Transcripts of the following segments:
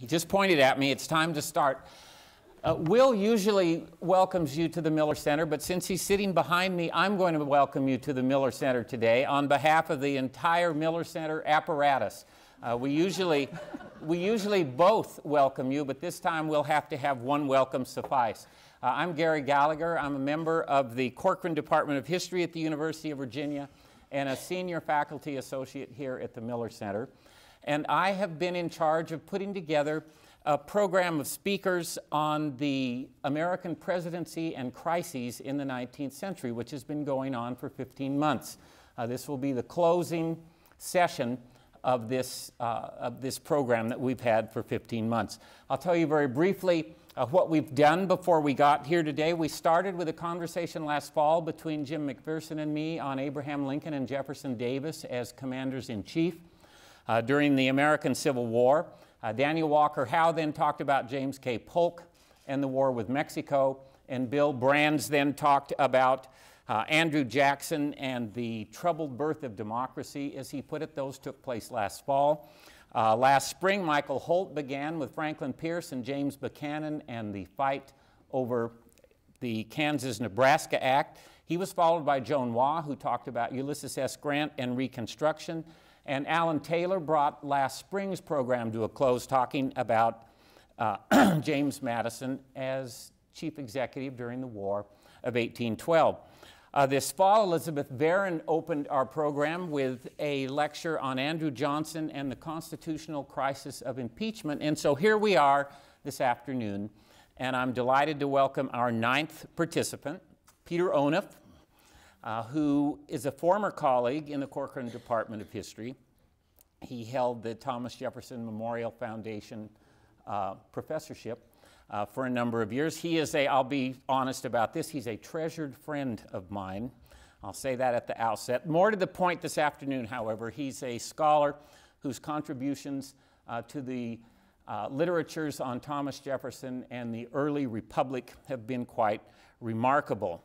He just pointed at me. It's time to start. Uh, Will usually welcomes you to the Miller Center, but since he's sitting behind me, I'm going to welcome you to the Miller Center today on behalf of the entire Miller Center apparatus. Uh, we usually we usually both welcome you, but this time we'll have to have one welcome suffice. Uh, I'm Gary Gallagher. I'm a member of the Corcoran Department of History at the University of Virginia and a senior faculty associate here at the Miller Center and I have been in charge of putting together a program of speakers on the American presidency and crises in the 19th century, which has been going on for 15 months. Uh, this will be the closing session of this, uh, of this program that we've had for 15 months. I'll tell you very briefly uh, what we've done before we got here today. We started with a conversation last fall between Jim McPherson and me on Abraham Lincoln and Jefferson Davis as commanders in chief uh, during the American Civil War. Uh, Daniel Walker Howe then talked about James K. Polk and the war with Mexico, and Bill Brands then talked about uh, Andrew Jackson and the troubled birth of democracy, as he put it. Those took place last fall. Uh, last spring, Michael Holt began with Franklin Pierce and James Buchanan and the fight over the Kansas Nebraska Act. He was followed by Joan Waugh, who talked about Ulysses S. Grant and Reconstruction. And Alan Taylor brought last spring's program to a close, talking about uh, James Madison as chief executive during the War of 1812. Uh, this fall, Elizabeth Varon opened our program with a lecture on Andrew Johnson and the constitutional crisis of impeachment. And so here we are this afternoon, and I'm delighted to welcome our ninth participant, Peter Onuf, uh, who is a former colleague in the Corcoran Department of History. He held the Thomas Jefferson Memorial Foundation uh, professorship uh, for a number of years. He is a, I'll be honest about this, he's a treasured friend of mine. I'll say that at the outset. More to the point this afternoon, however, he's a scholar whose contributions uh, to the uh, literatures on Thomas Jefferson and the early republic have been quite remarkable.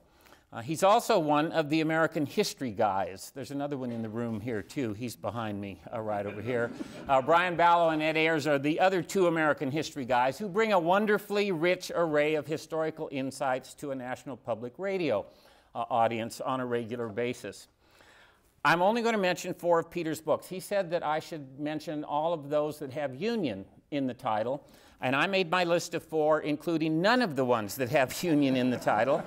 Uh, he's also one of the American history guys. There's another one in the room here, too. He's behind me, uh, right over here. Uh, Brian Balogh and Ed Ayers are the other two American history guys who bring a wonderfully rich array of historical insights to a national public radio uh, audience on a regular basis. I'm only going to mention four of Peter's books. He said that I should mention all of those that have Union in the title. And I made my list of four, including none of the ones that have Union in the title.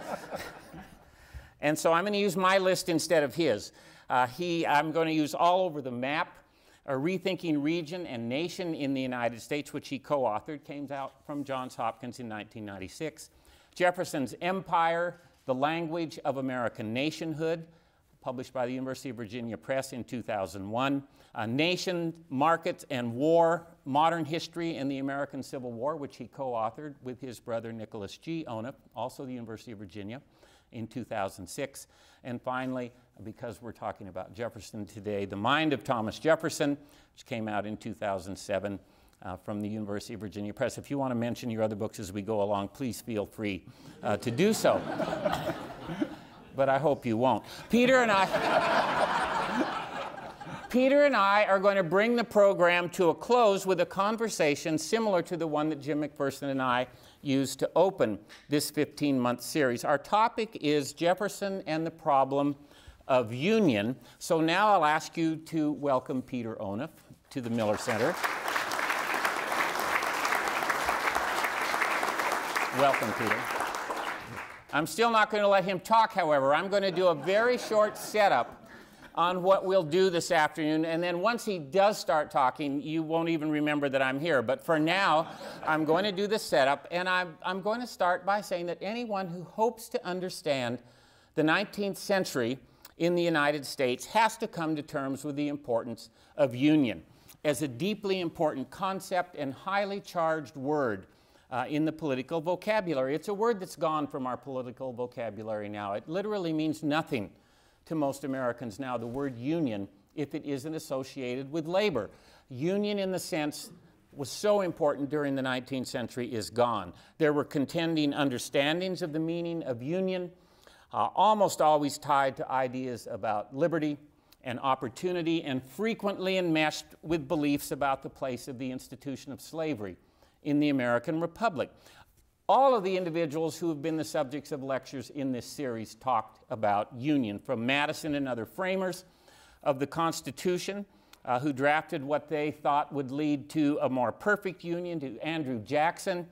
And so I'm going to use my list instead of his. Uh, he, I'm going to use all over the map, a Rethinking Region and Nation in the United States, which he co authored, came out from Johns Hopkins in 1996. Jefferson's Empire, The Language of American Nationhood, published by the University of Virginia Press in 2001. A Nation, Markets, and War, Modern History in the American Civil War, which he co authored with his brother Nicholas G. Onuf, also the University of Virginia in 2006. And finally, because we're talking about Jefferson today, The Mind of Thomas Jefferson, which came out in 2007 uh, from the University of Virginia Press. If you want to mention your other books as we go along, please feel free uh, to do so. but I hope you won't. Peter and I. Peter and I are going to bring the program to a close with a conversation similar to the one that Jim McPherson and I used to open this 15 month series. Our topic is Jefferson and the problem of union. So now I'll ask you to welcome Peter Onuf to the Miller Center. welcome, Peter. I'm still not going to let him talk, however. I'm going to do a very short setup on what we'll do this afternoon. And then once he does start talking, you won't even remember that I'm here. But for now, I'm going to do the setup. And I'm, I'm going to start by saying that anyone who hopes to understand the 19th century in the United States has to come to terms with the importance of union as a deeply important concept and highly charged word uh, in the political vocabulary. It's a word that's gone from our political vocabulary now. It literally means nothing to most Americans now, the word union, if it isn't associated with labor. Union, in the sense was so important during the 19th century, is gone. There were contending understandings of the meaning of union, uh, almost always tied to ideas about liberty and opportunity, and frequently enmeshed with beliefs about the place of the institution of slavery in the American Republic. All of the individuals who have been the subjects of lectures in this series talked about union, from Madison and other framers of the Constitution uh, who drafted what they thought would lead to a more perfect union, to Andrew Jackson,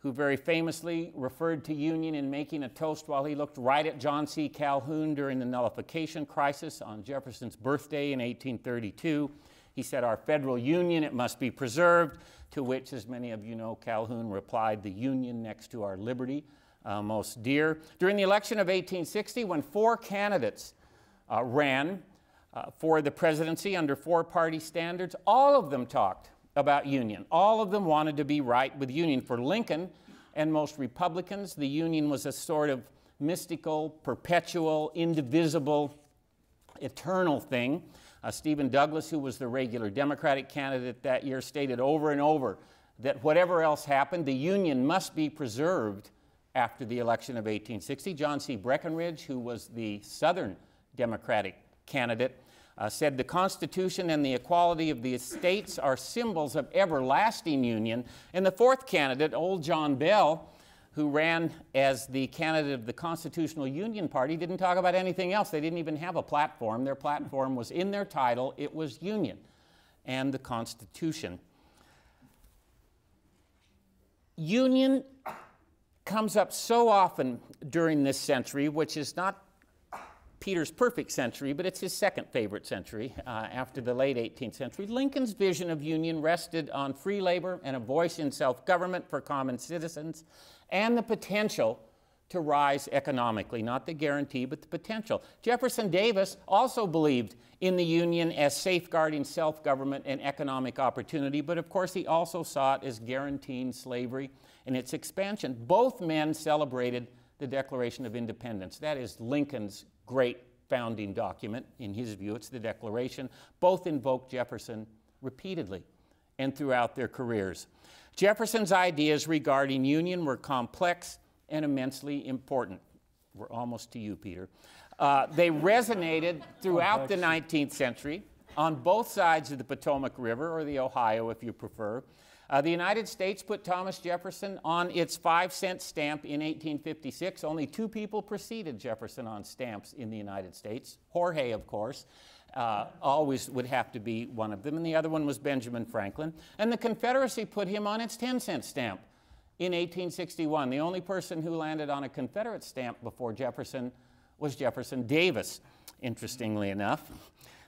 who very famously referred to union in making a toast while he looked right at John C. Calhoun during the nullification crisis on Jefferson's birthday in 1832. He said, Our federal union, it must be preserved. To which, as many of you know, Calhoun replied, The union next to our liberty, uh, most dear. During the election of 1860, when four candidates uh, ran uh, for the presidency under four party standards, all of them talked about union. All of them wanted to be right with union. For Lincoln and most Republicans, the union was a sort of mystical, perpetual, indivisible, eternal thing. Uh, Stephen Douglas, who was the regular Democratic candidate that year, stated over and over that whatever else happened, the Union must be preserved after the election of 1860. John C. Breckinridge, who was the Southern Democratic candidate, uh, said the Constitution and the equality of the states are symbols of everlasting union. And the fourth candidate, old John Bell, who ran as the candidate of the Constitutional Union Party didn't talk about anything else. They didn't even have a platform. Their platform was in their title, it was Union and the Constitution. Union comes up so often during this century, which is not Peter's perfect century, but it's his second favorite century uh, after the late 18th century. Lincoln's vision of union rested on free labor and a voice in self government for common citizens and the potential to rise economically, not the guarantee, but the potential. Jefferson Davis also believed in the Union as safeguarding self government and economic opportunity, but of course he also saw it as guaranteeing slavery and its expansion. Both men celebrated the Declaration of Independence. That is Lincoln's great founding document. In his view, it's the Declaration. Both invoked Jefferson repeatedly and throughout their careers. Jefferson's ideas regarding union were complex and immensely important. We're almost to you, Peter. Uh, they resonated throughout the 19th century on both sides of the Potomac River, or the Ohio if you prefer. Uh, the United States put Thomas Jefferson on its five cent stamp in 1856. Only two people preceded Jefferson on stamps in the United States. George, of course, uh, always would have to be one of them, and the other one was Benjamin Franklin. And the Confederacy put him on its 10 cent stamp in 1861. The only person who landed on a Confederate stamp before Jefferson was Jefferson Davis, interestingly enough.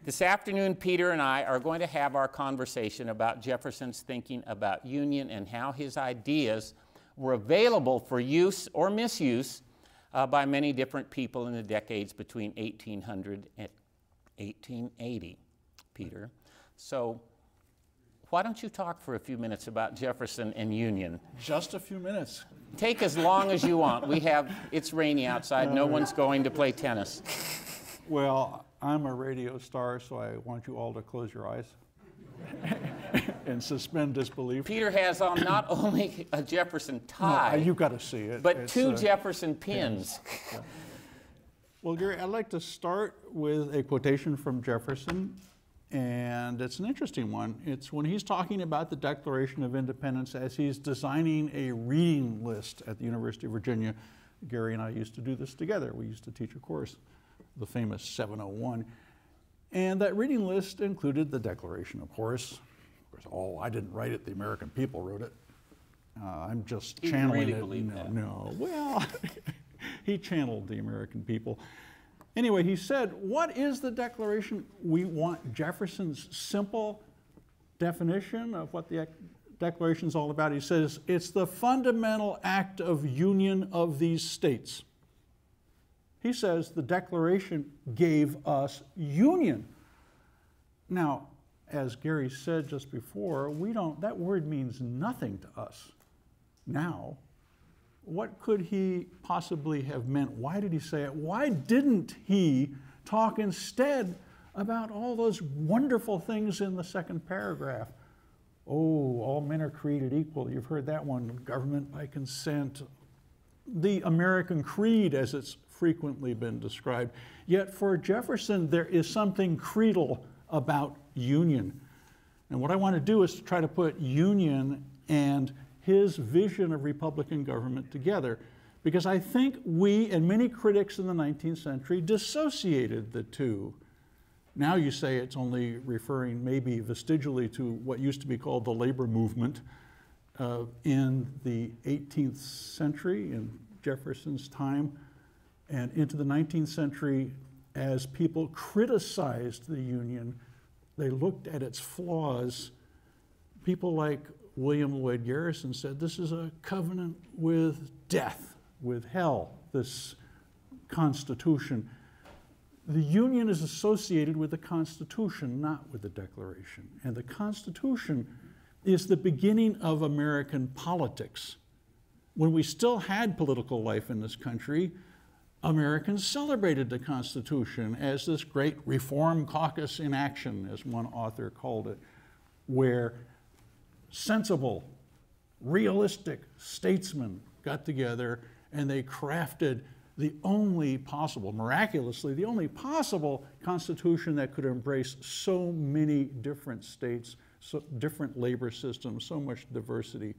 This afternoon, Peter and I are going to have our conversation about Jefferson's thinking about union and how his ideas were available for use or misuse uh, by many different people in the decades between 1800 and 1880, Peter. So, why don't you talk for a few minutes about Jefferson and Union? Just a few minutes. Take as long as you want. We have, it's rainy outside. No one's going to play tennis. Well, I'm a radio star, so I want you all to close your eyes and suspend disbelief. Peter has on not only a Jefferson tie, no, you've got to see it. but it's, two uh, Jefferson pins. Yeah. Well, Gary, I'd like to start with a quotation from Jefferson, and it's an interesting one. It's when he's talking about the Declaration of Independence as he's designing a reading list at the University of Virginia. Gary and I used to do this together. We used to teach a course the famous 701. And that reading list included the Declaration, of course. Of course, oh, I didn't write it, the American people wrote it. Uh, I'm just channeling really it. Believe no, that. no. Well, he channeled the American people. Anyway, he said, What is the Declaration? We want Jefferson's simple definition of what the Declaration is all about. He says, It's the fundamental act of union of these states. He says the Declaration gave us union. Now, as Gary said just before, we don't, that word means nothing to us now. What could he possibly have meant? Why did he say it? Why didn't he talk instead about all those wonderful things in the second paragraph? Oh, all men are created equal. You've heard that one. Government by consent. The American Creed, as it's frequently been described. Yet for Jefferson, there is something creedal about union. And what I want to do is to try to put union and his vision of Republican government together. Because I think we and many critics in the 19th century dissociated the two. Now you say it's only referring maybe vestigially to what used to be called the labor movement uh, in the 18th century, in Jefferson's time, and into the 19th century, as people criticized the Union, they looked at its flaws. People like William Lloyd Garrison said this is a covenant with death, with hell, this Constitution. The Union is associated with the Constitution, not with the Declaration. And the Constitution is the beginning of American politics. When we still had political life in this country, Americans celebrated the Constitution as this great reform caucus in action, as one author called it, where sensible, realistic statesmen got together and they crafted the only possible, miraculously, the only possible constitution that could embrace so many different states, so different labor systems, so much diversity.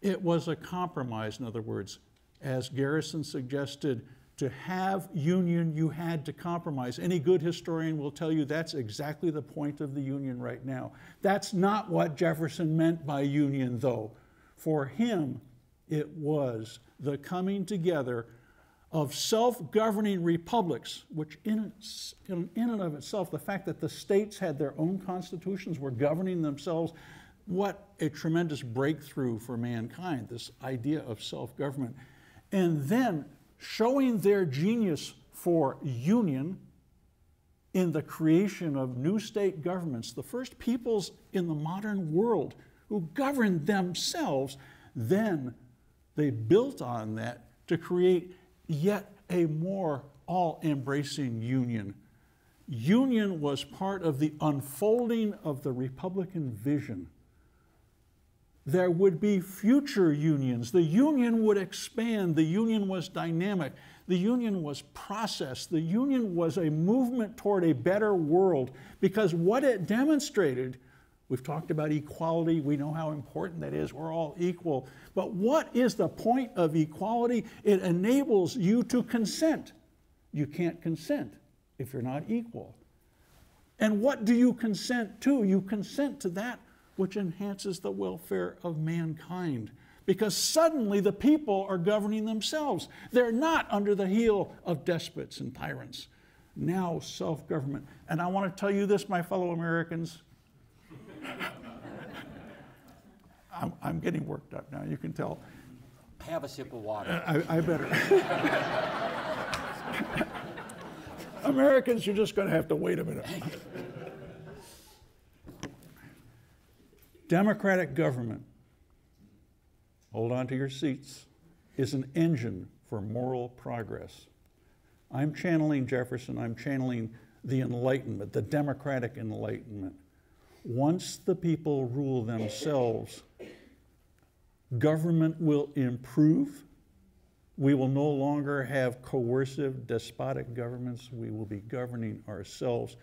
It was a compromise, in other words. As Garrison suggested, to have union, you had to compromise. Any good historian will tell you that's exactly the point of the union right now. That's not what Jefferson meant by union, though. For him, it was the coming together of self governing republics, which, in, in, and of itself, the fact that the states had their own constitutions, were governing themselves, what a tremendous breakthrough for mankind, this idea of self government. And then showing their genius for union in the creation of new state governments, the first peoples in the modern world who governed themselves, then they built on that to create yet a more all embracing union. Union was part of the unfolding of the Republican vision there would be future unions. The union would expand. The union was dynamic. The union was process. The union was a movement toward a better world because what it demonstrated, we've talked about equality, we know how important that is, we're all equal. But what is the point of equality? It enables you to consent. You can't consent if you're not equal. And what do you consent to? You consent to that which enhances the welfare of mankind. Because suddenly the people are governing themselves. They're not under the heel of despots and tyrants. Now, self government. And I want to tell you this, my fellow Americans. I'm, I'm, getting worked up now, you can tell. Have a sip of water. I, I better. Americans, you're just going to have to wait a minute. Democratic government, hold on to your seats, is an engine for moral progress. I'm channeling Jefferson, I'm channeling the Enlightenment, the democratic Enlightenment. Once the people rule themselves, government will improve. We will no longer have coercive, despotic governments. We will be governing ourselves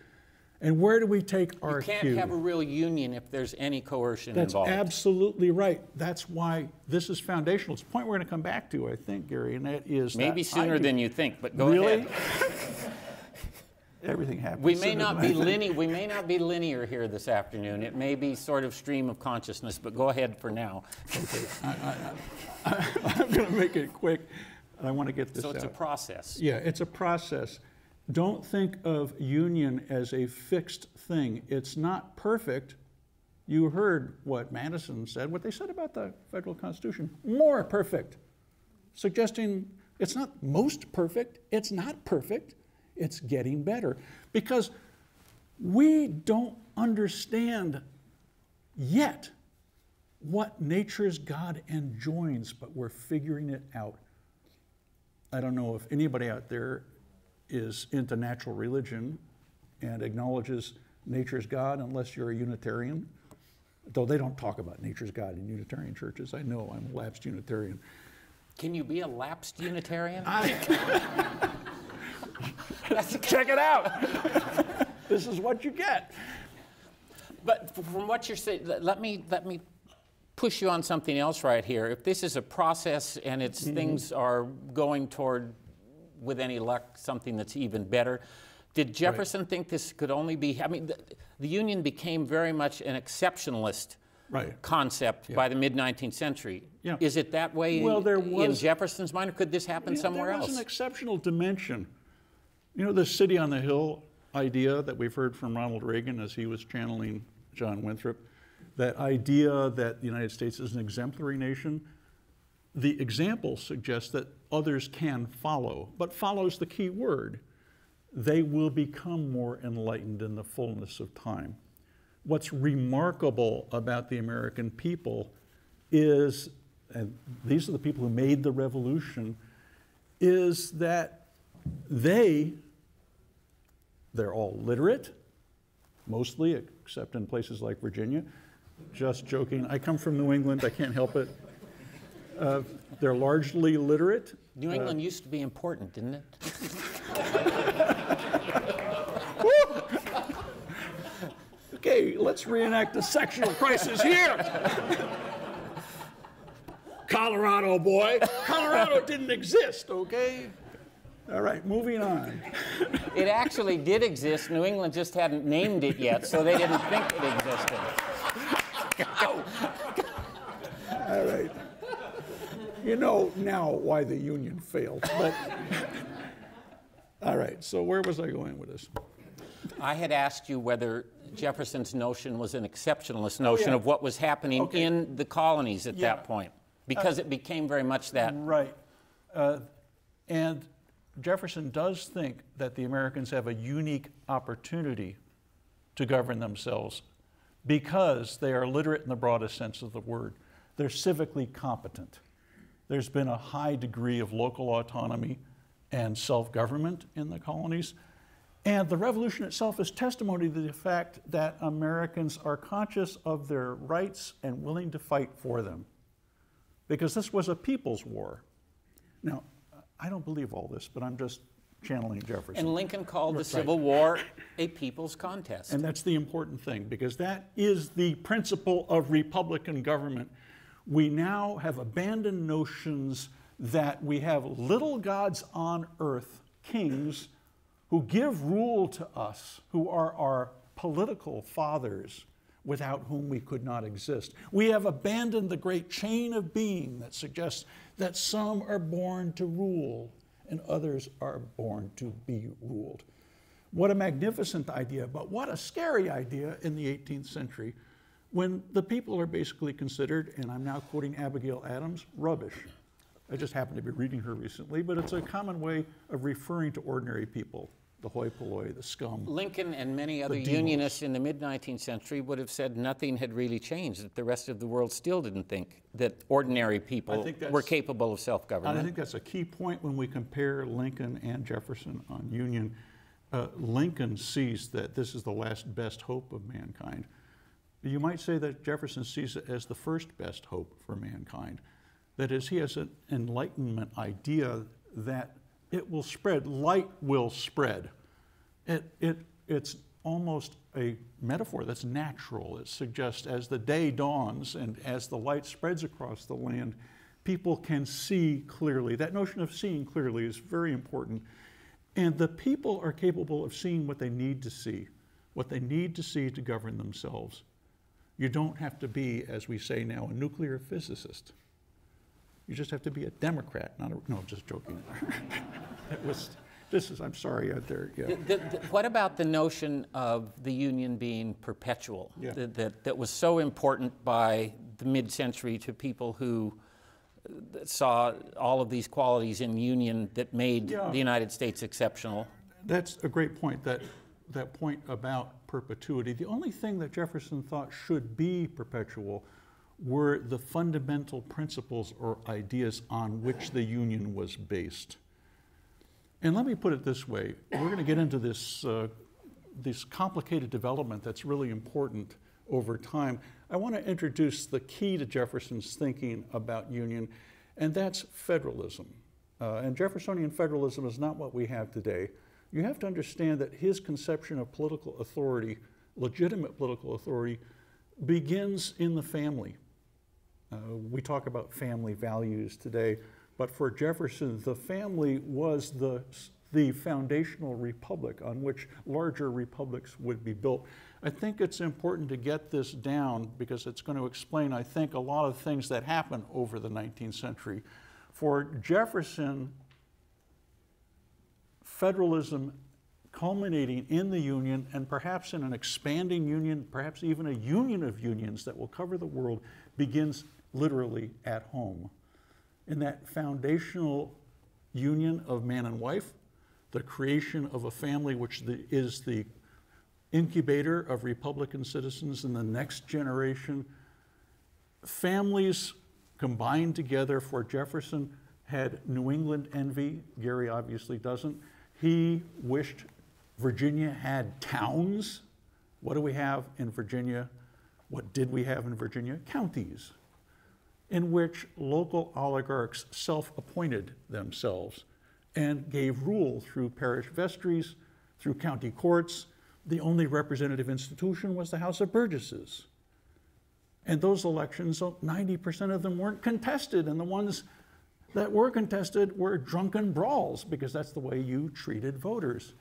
and where do we take our You can't cue? have a real union if there's any coercion That's involved. absolutely right. That's why this is foundational. It's a point we're going to come back to, I think, Gary, and that is maybe that sooner than you think. But go really? ahead. Everything happens. We may not be linear. We may not be linear here this afternoon. It may be sort of stream of consciousness. But go ahead for now. I'm going to make it quick. I want to get this So it's a process. Yeah, it's a process. Don't think of union as a fixed thing. It's not perfect. You heard what Madison said, what they said about the federal constitution. More perfect. Suggesting it's not most perfect, it's not perfect, it's getting better. Because we don't understand yet what nature's God enjoins, but we're figuring it out. I don't know if anybody out there is into natural religion and acknowledges nature's God unless you're a Unitarian. Though they don't talk about nature's God in Unitarian churches. I know I'm a lapsed Unitarian. Can you be a lapsed Unitarian? Check it out. this is what you get. But from what you're saying, let- me let me push you on something else right here. If this is a process and it's Mm-hmm. things are going toward, with any luck, something that's even better, did Jefferson think this could only be? I mean, the, the Union became very much an exceptionalist Right. concept by the mid 19th century. Yeah. Is it that way Well, there was, in Jefferson's mind, or could this happen Yeah, somewhere there else? was an exceptional dimension. You know, the city on the hill idea that we've heard from Ronald Reagan as he was channeling John Winthrop, that idea that the United States is an exemplary nation, the example suggests that others can follow, but follows the key word. They will become more enlightened in the fullness of time. What's remarkable about the American people is, and these are the people who made the revolution, is that they, they're all literate, mostly, except in places like Virginia. Just joking. I come from New England, I can't help it. Uh, they're largely literate. New England used to be important, didn't it? Okay, let's reenact the sectional crisis here. Colorado, boy. Colorado didn't exist, okay? All right, moving on. It actually did exist. New England just hadn't named it yet, so they didn't think it existed. All right. You know now why the union failed, but. All right, so where was I going with this? I had asked you whether Jefferson's notion was an exceptionalist notion yeah. of what was happening Okay. in the colonies at Yeah. that point, because it became very much that. Right. Uh, and Jefferson does think that the Americans have a unique opportunity to govern themselves because they are literate in the broadest sense of the word. They're civically competent. There's been a high degree of local autonomy and self government in the colonies. And the revolution itself is testimony to the fact that Americans are conscious of their rights and willing to fight for them because this was a people's war. Now, I don't believe all this, but I'm just channeling Jefferson. And Lincoln called the Right. Civil War a people's contest. And that's the important thing because that is the principle of Republican government. We now have abandoned notions that we have little gods on earth, kings, who give rule to us, who are our political fathers, without whom we could not exist. We have abandoned the great chain of being that suggests that some are born to rule and others are born to be ruled. What a magnificent idea, but what a scary idea in the 18th century when the people are basically considered, and I'm now quoting Abigail Adams, rubbish. I just happened to be reading her recently, but it's a common way of referring to ordinary people the hoi polloi, the scum. Lincoln and many other. Unionists in the mid 19th century would have said nothing had really changed, that the rest of the world still didn't think that ordinary people were capable of self And I think that's a key point when we compare Lincoln and Jefferson on Union. Uh, Lincoln sees that this is the last best hope of mankind. You might say that Jefferson sees it as the first best hope for mankind. That is, he has an enlightenment idea that it will spread, light will spread. It, it, it's almost a metaphor that's natural. It suggests as the day dawns and as the light spreads across the land, people can see clearly. That notion of seeing clearly is very important. And the people are capable of seeing what they need to see, what they need to see to govern themselves. You don't have to be, as we say now, a nuclear physicist. You just have to be a Democrat, not a, no, just joking. it was, this is, I'm sorry out there, yeah. The- the- what about the notion of the Union being perpetual? Yeah. That, that, that was so important by the mid century to people who uh, saw all of these qualities in Union that made Yeah. the United States exceptional. That's a great point, that, that point about perpetuity. The only thing that Jefferson thought should be perpetual were the fundamental principles or ideas on which the Union was based. And let me put it this way we're going to get into this, uh, this complicated development that's really important over time. I want to introduce the key to Jefferson's thinking about union, and that's federalism. Uh, and Jeffersonian federalism is not what we have today. You have to understand that his conception of political authority, legitimate political authority, begins in the family. Uh, we talk about family values today, but for Jefferson, the family was the, the foundational republic on which larger republics would be built. I think it's important to get this down because it's going to explain, I think, a lot of things that happen over the 19th century. For Jefferson, federalism culminating in the Union and perhaps in an expanding union, perhaps even a union of unions that will cover the world, begins literally at home. In that foundational union of man and wife, the creation of a family which the, is the incubator of Republican citizens in the next generation, families combined together for Jefferson had New England envy. Gary obviously doesn't. He wished Virginia had towns. What do we have in Virginia? What did we have in Virginia? Counties, in which local oligarchs self appointed themselves and gave rule through parish vestries, through county courts. The only representative institution was the House of Burgesses. And those elections, 90% of them weren't contested, and the ones that were contested were drunken brawls because that's the way you treated voters.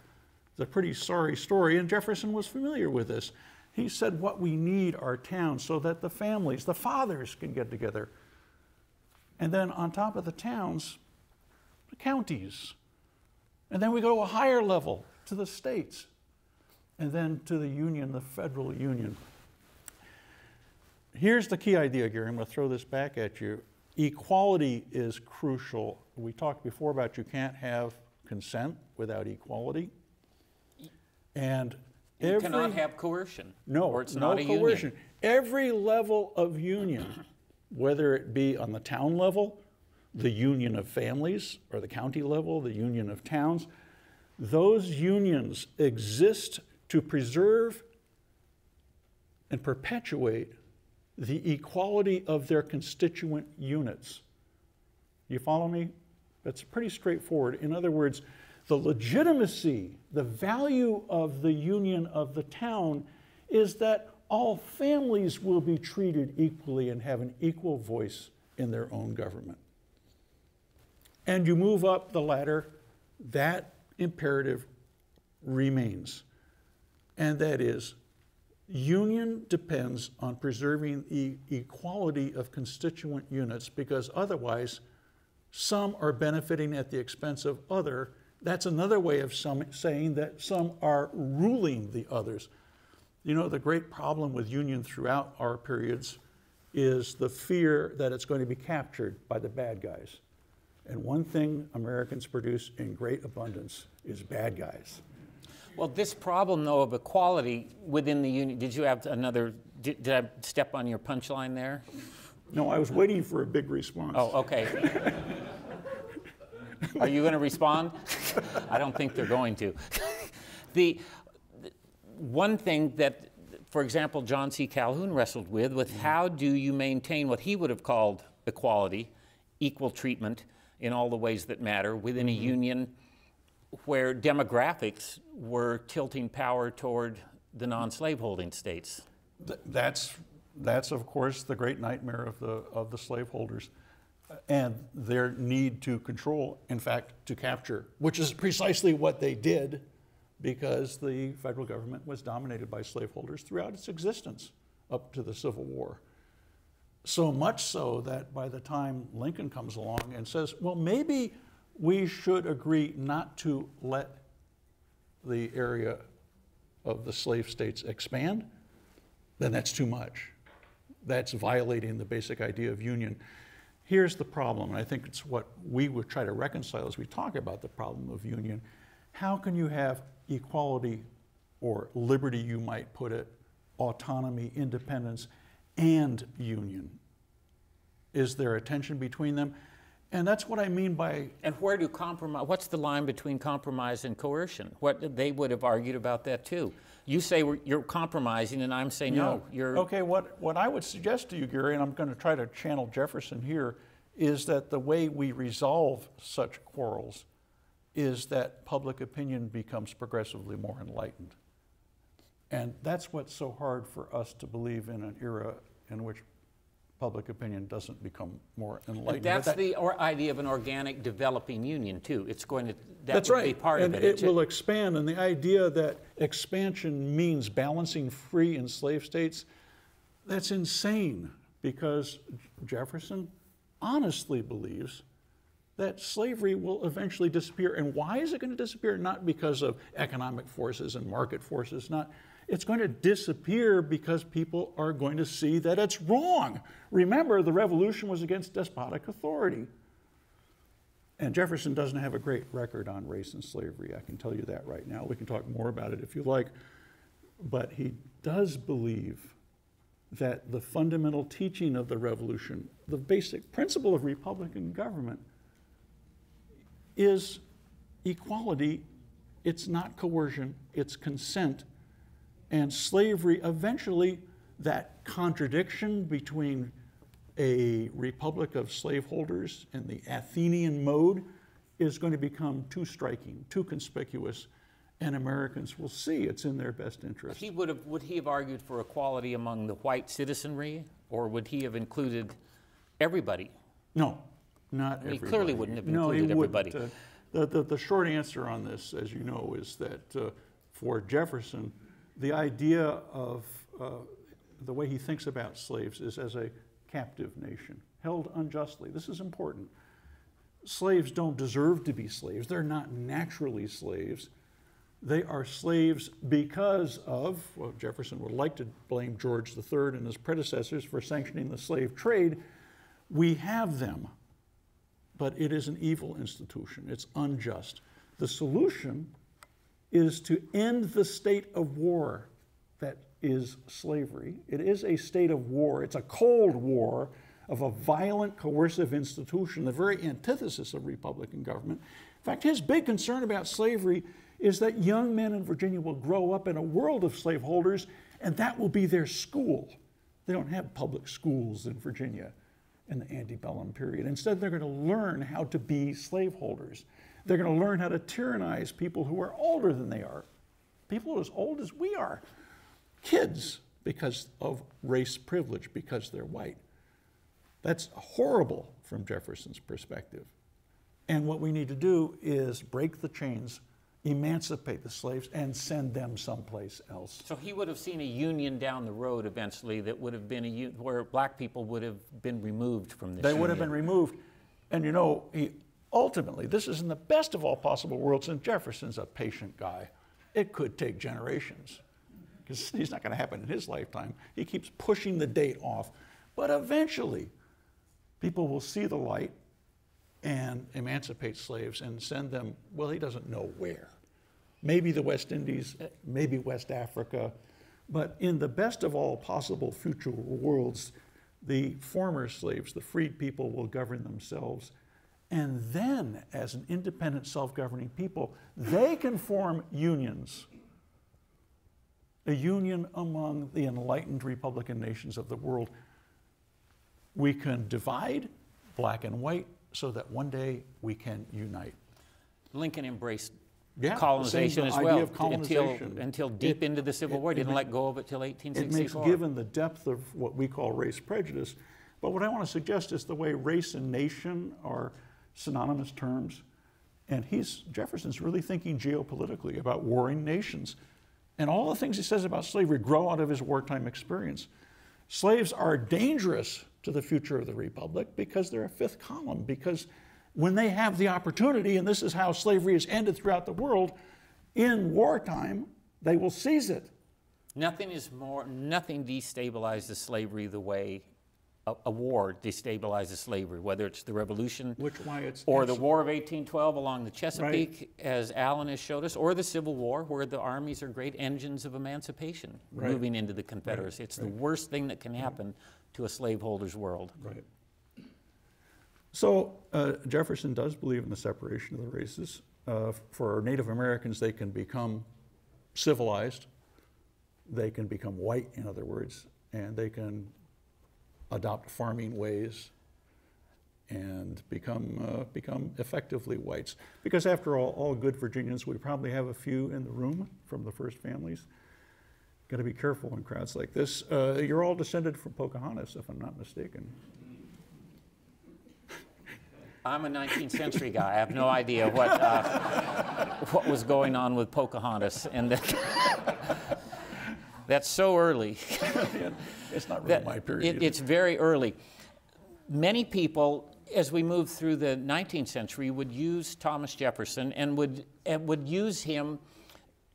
It's a pretty sorry story, and Jefferson was familiar with this. He said, What we need are towns so that the families, the fathers, can get together. And then on top of the towns, the counties. And then we go a higher level to the states. And then to the union, the federal union. Here's the key idea, Gary. I'm going to throw this back at you. Equality is crucial. We talked before about you can't have consent without equality. And you every, cannot have coercion. no, or it's no not a coercion. union. Every level of union, whether it be on the town level, the union of families, or the county level, the union of towns, those unions exist to preserve and perpetuate the equality of their constituent units. You follow me? That's pretty straightforward. In other words, the legitimacy, the value of the union of the town is that all families will be treated equally and have an equal voice in their own government. And you move up the ladder, that imperative remains. And that is union depends on preserving the equality of constituent units because otherwise some are benefiting at the expense of other that's another way of some, saying that some are ruling the others. You know, the great problem with union throughout our periods is the fear that it's going to be captured by the bad guys. And one thing Americans produce in great abundance is bad guys. Well, this problem, though, of equality within the union, did you have another, did, did I step on your punchline there? No, I was waiting for a big response. Oh, okay. Are you going to respond? I don't think they're going to. the, the one thing that, for example, John C. Calhoun wrestled with with mm-hmm. how do you maintain what he would have called equality, equal treatment in all the ways that matter within mm-hmm. a union where demographics were tilting power toward the non-slaveholding states. That's that's of course the great nightmare of the of the slaveholders and their need to control, in fact, to capture, which is precisely what they did because the federal government was dominated by slaveholders throughout its existence up to the Civil War. So much so that by the time Lincoln comes along and says, well, maybe we should agree not to let the area of the slave states expand, then that's too much. That's violating the basic idea of union. Here's the problem, and I think it's what we would try to reconcile as we talk about the problem of union. How can you have equality or liberty, you might put it, autonomy, independence, and union? Is there a tension between them? And that's what I mean by. And where do compromise? What's the line between compromise and coercion? What they would have argued about that too. You say you're compromising, and I'm saying no. You're okay. What what I would suggest to you, Gary, and I'm going to try to channel Jefferson here, is that the way we resolve such quarrels is that public opinion becomes progressively more enlightened. And that's what's so hard for us to believe in an era in which public opinion doesn't become more enlightened. But That's that- the or idea of an organic developing union, too. It's going to, that That's right. be part and of it. it will expand, and the idea that expansion means balancing free and slave states, that's insane because Jefferson honestly believes that slavery will eventually disappear. And why is it going to disappear? Not because of economic forces and market forces, not it's going to disappear because people are going to see that it's wrong. Remember, the revolution was against despotic authority. And Jefferson doesn't have a great record on race and slavery. I can tell you that right now. We can talk more about it if you like. But he does believe that the fundamental teaching of the revolution, the basic principle of Republican government, is equality. It's not coercion, it's consent. And slavery, eventually, that contradiction between a republic of slaveholders and the Athenian mode is going to become too striking, too conspicuous, and Americans will see it's in their best interest. He would have, would he have argued for equality among the white citizenry, or would he have included everybody? No, not everybody. He clearly wouldn't have No, he included wouldn't. everybody. Uh, The, the, the short answer on this, as you know, is that uh, for Jefferson, the idea of uh, the way he thinks about slaves is as a captive nation, held unjustly. This is important. Slaves don't deserve to be slaves. They're not naturally slaves. They are slaves because of, well, Jefferson would like to blame George III and his predecessors for sanctioning the slave trade. We have them, but it is an evil institution. It's unjust. The solution is to end the state of war that is slavery. It is a state of war, it's a cold war of a violent, coercive institution, the very antithesis of Republican government. In fact, his big concern about slavery is that young men in Virginia will grow up in a world of slaveholders, and that will be their school. They don't have public schools in Virginia in the antebellum period. Instead, they're going to learn how to be slaveholders. They're going to learn how to tyrannize people who are older than they are, people as old as we are, kids, because of race privilege, because they're white. That's horrible from Jefferson's perspective. And what we need to do is break the chains, emancipate the slaves, and send them someplace else. So he would have seen a union down the road eventually that would have been a where black people would have been removed from this. They would have been removed. And you know, he ultimately, this is in the best of all possible worlds, and Jefferson's a patient guy. It could take generations because he's not going to happen in his lifetime. He keeps pushing the date off. But eventually, people will see the light and emancipate slaves and send them, well, he doesn't know where. Maybe the West Indies, eh, maybe West Africa, but in the best of all possible future worlds, the former slaves, the freed people, will govern themselves. And then, as an independent, self governing people, they can form unions. A union among the enlightened Republican nations of the world. We can divide black and white so that one day we can unite. Lincoln embraced Yeah, colonization as well colonization. until until deep It- into the Civil it- War. it Didn't let go of it till It makes 1864. given the depth of what we call race prejudice. But what I want to suggest is the way race and nation are synonymous terms. And he's, Jefferson's really thinking geopolitically about warring nations. And all the things he says about slavery grow out of his wartime experience. Slaves are dangerous to the future of the Republic because they're a fifth column, because when they have the opportunity, and this is how slavery is ended throughout the world, in wartime, they will seize it. Nothing is more, nothing destabilizes slavery the way a, a war destabilizes slavery, whether it's the Revolution Which why it's or the War of 1812 along the Chesapeake, as Alan has showed us, or the Civil War, where the armies are great engines of emancipation Right. moving into the Confederacy. It's the worst thing that can happen to a slaveholder's world. Right. So uh, Jefferson does believe in the separation of the races. Uh, for Native Americans, they can become civilized. They can become white, in other words, and they can adopt farming ways and become, uh, become effectively whites. Because after all, all good Virginians, we probably have a few in the room from the first families. Got to be careful in crowds like this. Uh, you're all descended from Pocahontas, if I'm not mistaken. I'm a 19th century guy. I have no idea what, uh, what was going on with Pocahontas. And that's so early. it's not really that my period. It, it's very early. Many people, as we move through the 19th century, would use Thomas Jefferson and would, and would use him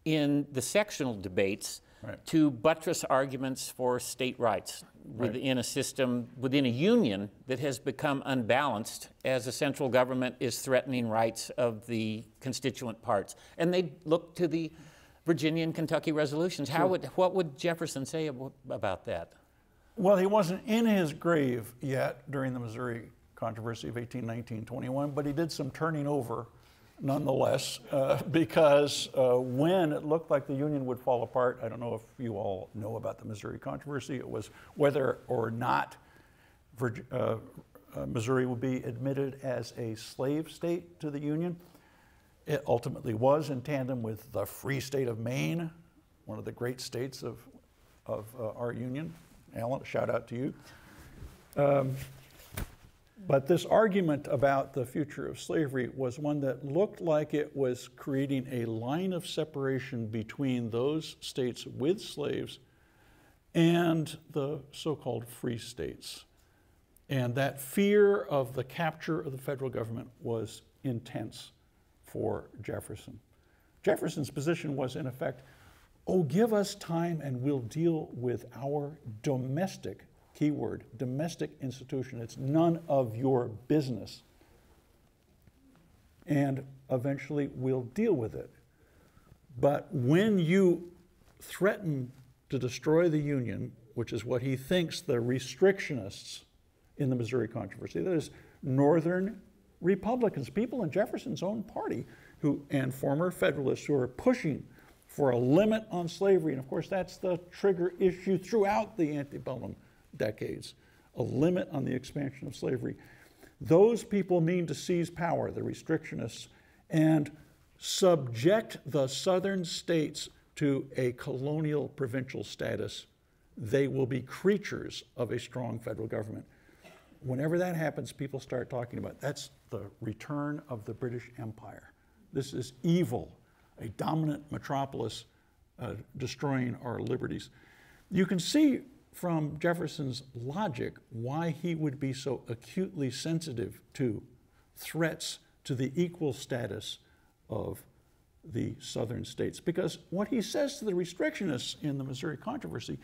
in the sectional debates right. to buttress arguments for state rights within right. a system, within a union that has become unbalanced as the central government is threatening rights of the constituent parts. And they look to the Virginia and Kentucky resolutions. How would, what would Jefferson say about that? Well, he wasn't in his grave yet during the Missouri controversy of 1819 but he did some turning over nonetheless, uh, because uh, when it looked like the Union would fall apart, I don't know if you all know about the Missouri controversy, it was whether or not Virg- uh, uh, Missouri would be admitted as a slave state to the Union. It ultimately was in tandem with the Free State of Maine, one of the great states of, of uh, our Union. Alan, shout out to you. Um, but this argument about the future of slavery was one that looked like it was creating a line of separation between those states with slaves and the so called free states. And that fear of the capture of the federal government was intense for Jefferson. Jefferson's position was, in effect, oh, give us time and we'll deal with our domestic keyword, domestic institution. It's none of your business. And eventually we'll deal with it. But when you threaten to destroy the Union, which is what he thinks the restrictionists in the Missouri controversy, that is, Northern Republicans, people in Jefferson's own party, who, and former Federalists who are pushing for a limit on slavery. And of course, that's the trigger issue throughout the antebellum decades, a limit on the expansion of slavery. Those people mean to seize power, the restrictionists, and subject the southern states to a colonial provincial status. They will be creatures of a strong federal government. Whenever that happens, people start talking about that's the return of the British Empire. This is evil, a dominant metropolis uh, destroying our liberties. You can see from Jefferson's logic why he would be so acutely sensitive to threats to the equal status of the southern states. Because what he says to the restrictionists in the Missouri controversy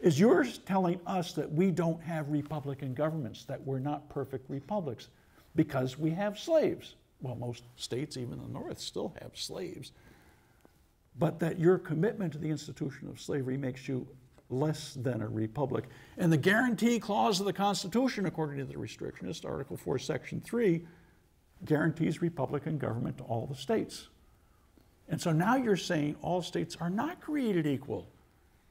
is you're telling us that we don't have Republican governments, that we're not perfect republics because we have slaves. Well, most states, even the North, still have slaves. But that your commitment to the institution of slavery makes you less than a republic. And the guarantee clause of the Constitution, according to the restrictionist, Article 4, Section 3, guarantees Republican government to all the states. And so now you're saying all states are not created equal.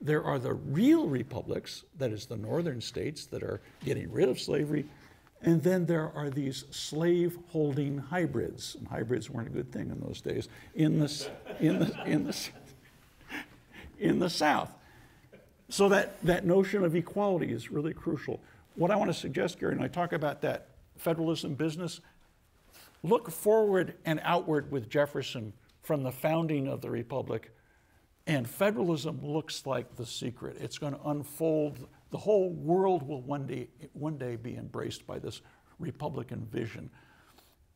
There are the real republics, that is, the northern states that are getting rid of slavery, and then there are these slave holding hybrids. And hybrids weren't a good thing in those days in the, in the, in the, in the South. So that, that notion of equality is really crucial. What I want to suggest, Gary, and I talk about that federalism business, look forward and outward with Jefferson from the founding of the Republic, and federalism looks like the secret. It's going to unfold. The whole world will one day, one day be embraced by this Republican vision.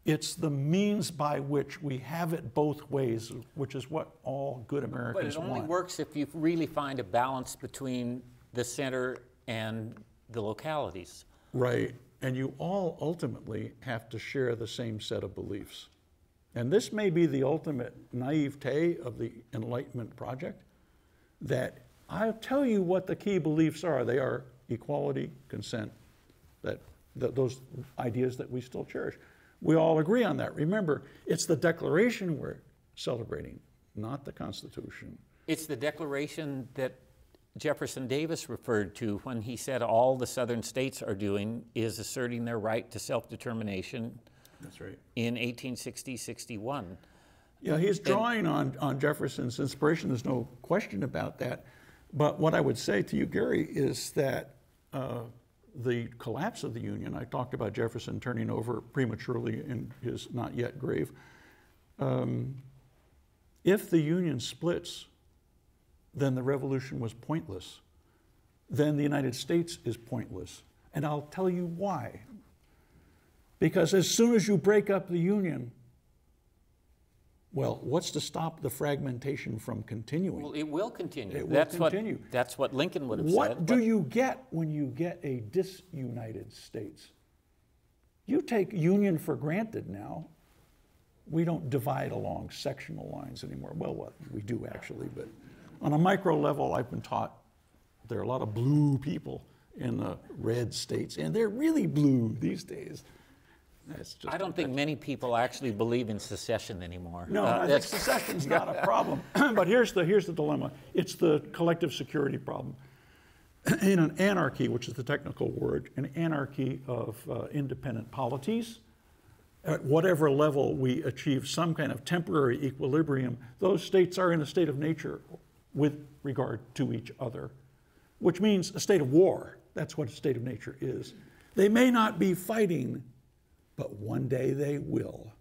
It's the means by which we have it both ways, which is what all good Americans want. But it only want. works if you really find a balance between the center and the localities. Right. And you all ultimately have to share the same set of beliefs. And this may be the ultimate naivete of the Enlightenment project that I'll tell you what the key beliefs are. They are equality, consent, that, that those ideas that we still cherish. We all agree on that. Remember, it's the Declaration we're celebrating, not the Constitution. It's the Declaration that Jefferson Davis referred to when he said all the southern states are doing is asserting their right to self determination. That's right. In 1860 61. Yeah, he's drawing and, on, on Jefferson's inspiration. There's no question about that. But what I would say to you, Gary, is that uh, the collapse of the Union, I talked about Jefferson turning over prematurely in his not yet grave. Um, if the Union splits, then the revolution was pointless. Then the United States is pointless. And I'll tell you why. Because as soon as you break up the Union, well, what's to stop the fragmentation from continuing? Well, it will continue. It will that's continue. What, that's what Lincoln would have What said. do but- you get when you get a disunited states? You take union for granted now. We don't divide along sectional lines anymore. Well, what we do actually, but on a micro level, I've been taught there are a lot of blue people in the red states, and they're really blue these days. I don't think many people actually believe in secession anymore. No, Uh, I think secession's not a problem. but here's the, here's the dilemma it's the collective security problem. In an anarchy, which is the technical word, an anarchy of uh, independent polities, at whatever level we achieve some kind of temporary equilibrium, those states are in a state of nature with regard to each other, which means a state of war. That's what a state of nature is. They may not be fighting, but one day they will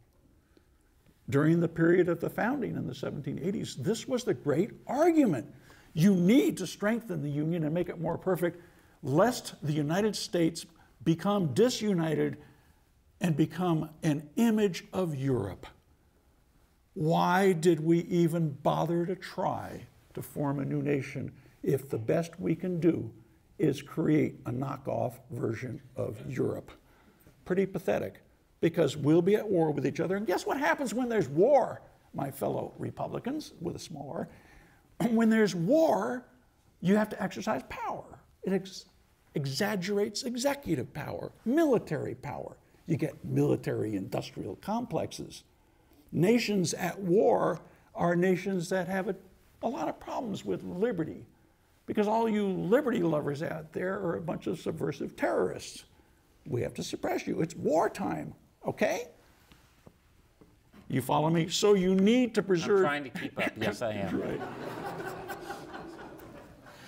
during the period of the founding in the 1780s, this was the great argument. You need to strengthen the Union and make it more perfect, lest the United States become disunited and become an image of Europe. Why did we even bother to try to form a new nation if the best we can do is create a knockoff version of Europe? Pretty pathetic because we'll be at war with each other. And guess what happens when there's war, my fellow Republicans, with a small r? When there's war, you have to exercise power. It ex- exaggerates executive power, military power. You get military industrial complexes. Nations at war are nations that have a, a lot of problems with liberty because all you liberty lovers out there are a bunch of subversive terrorists. We have to suppress you. It's wartime, okay? You follow me? So you need to preserve. I'm trying to keep up. Yes, I am. Right.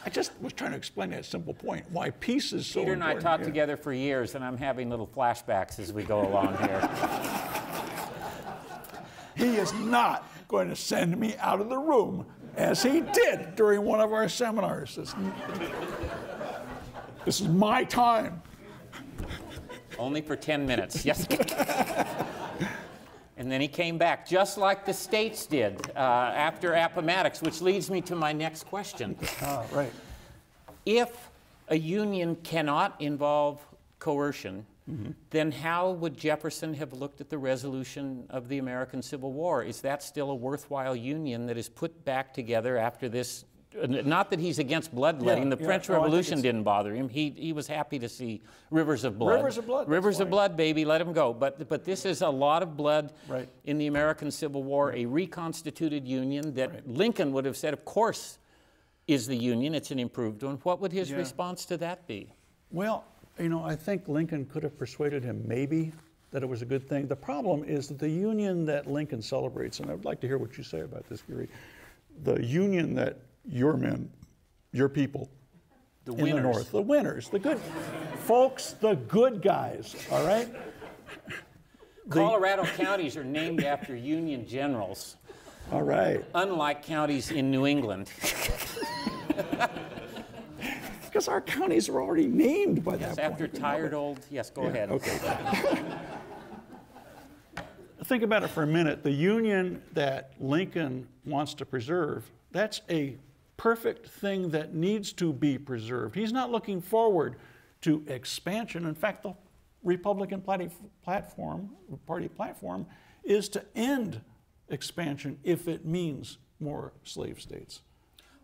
I just was trying to explain that simple point why peace is so Peter and I important. taught Yeah. together for years, and I'm having little flashbacks as we go along here. He is not going to send me out of the room as he did during one of our seminars. This, this is my time. Only for 10 minutes. Yes. and then he came back, just like the states did uh, after Appomattox, which leads me to my next question. Ah, right. If a union cannot involve coercion, then how would Jefferson have looked at the resolution of the American Civil War? Is that still a worthwhile union that is put back together after this? Not that he's against bloodletting. Yeah, the yeah. French No, Revolution didn't bother him. He, he was happy to see rivers of blood. Rivers of blood, Rivers of blood, baby, let him go. But, but this is a lot of blood Right. in the American Civil War, a reconstituted union that Lincoln would have said, of course, is the union. It's an improved one. What would his Yeah. response to that be? Well, you know, I think Lincoln could have persuaded him maybe that it was a good thing. The problem is that the union that Lincoln celebrates, and I would like to hear what you say about this, Gary, the union that your men, your people The in winners. the North, the winners, the good folks, the good guys, all right? Colorado counties are named after Union generals, all right. unlike counties in New England. Because our counties are already named by that It's point. after you know, tired old. Yes, go Yeah, ahead. Okay. Think about it for a minute. The union that Lincoln wants to preserve, that's a perfect thing that needs to be preserved. He's not looking forward to expansion. In fact, the Republican party platform, party platform is to end expansion if it means more slave states.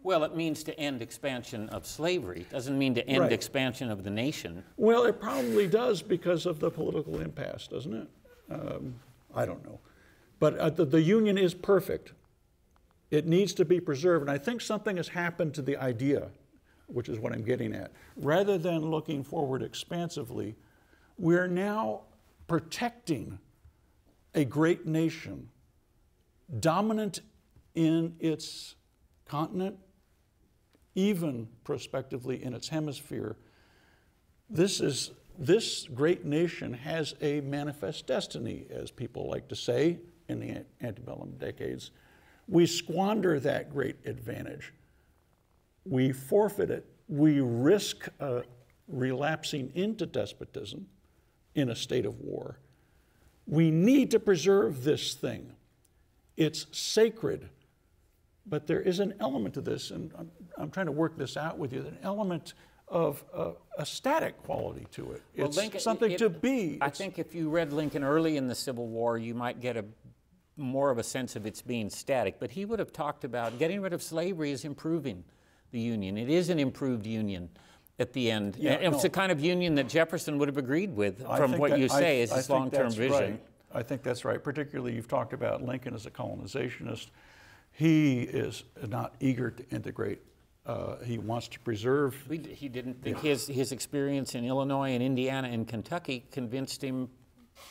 Well, it means to end expansion of slavery. It doesn't mean to end Right. expansion of the nation. Well, it probably does because of the political impasse, doesn't it? Um, I don't know. But uh, the, the union is perfect. It needs to be preserved. And I think something has happened to the idea, which is what I'm getting at. Rather than looking forward expansively, we're now protecting a great nation, dominant in its continent, even prospectively in its hemisphere. This is this great nation has a manifest destiny, as people like to say in the antebellum decades. We squander that great advantage. We forfeit it. We risk uh, relapsing into despotism in a state of war. We need to preserve this thing. It's sacred. But there is an element to this, and I'm, I'm trying to work this out with you, an element of uh, a static quality to it. Well, it's Lincoln, something to be. I think if you read Lincoln early in the Civil War, you might get a more of a sense of its being static. But he would have talked about getting rid of slavery is improving the Union. It is an improved Union at the end. Yeah, and no. it's the kind of union that Jefferson would have agreed with from what that, you say I, is his long-term vision. Right. I think that's right. Particularly, you've talked about Lincoln as a colonizationist. He is not eager to integrate uh, he wants to preserve. he didn't think yeah. his, his experience in Illinois and Indiana and Kentucky convinced him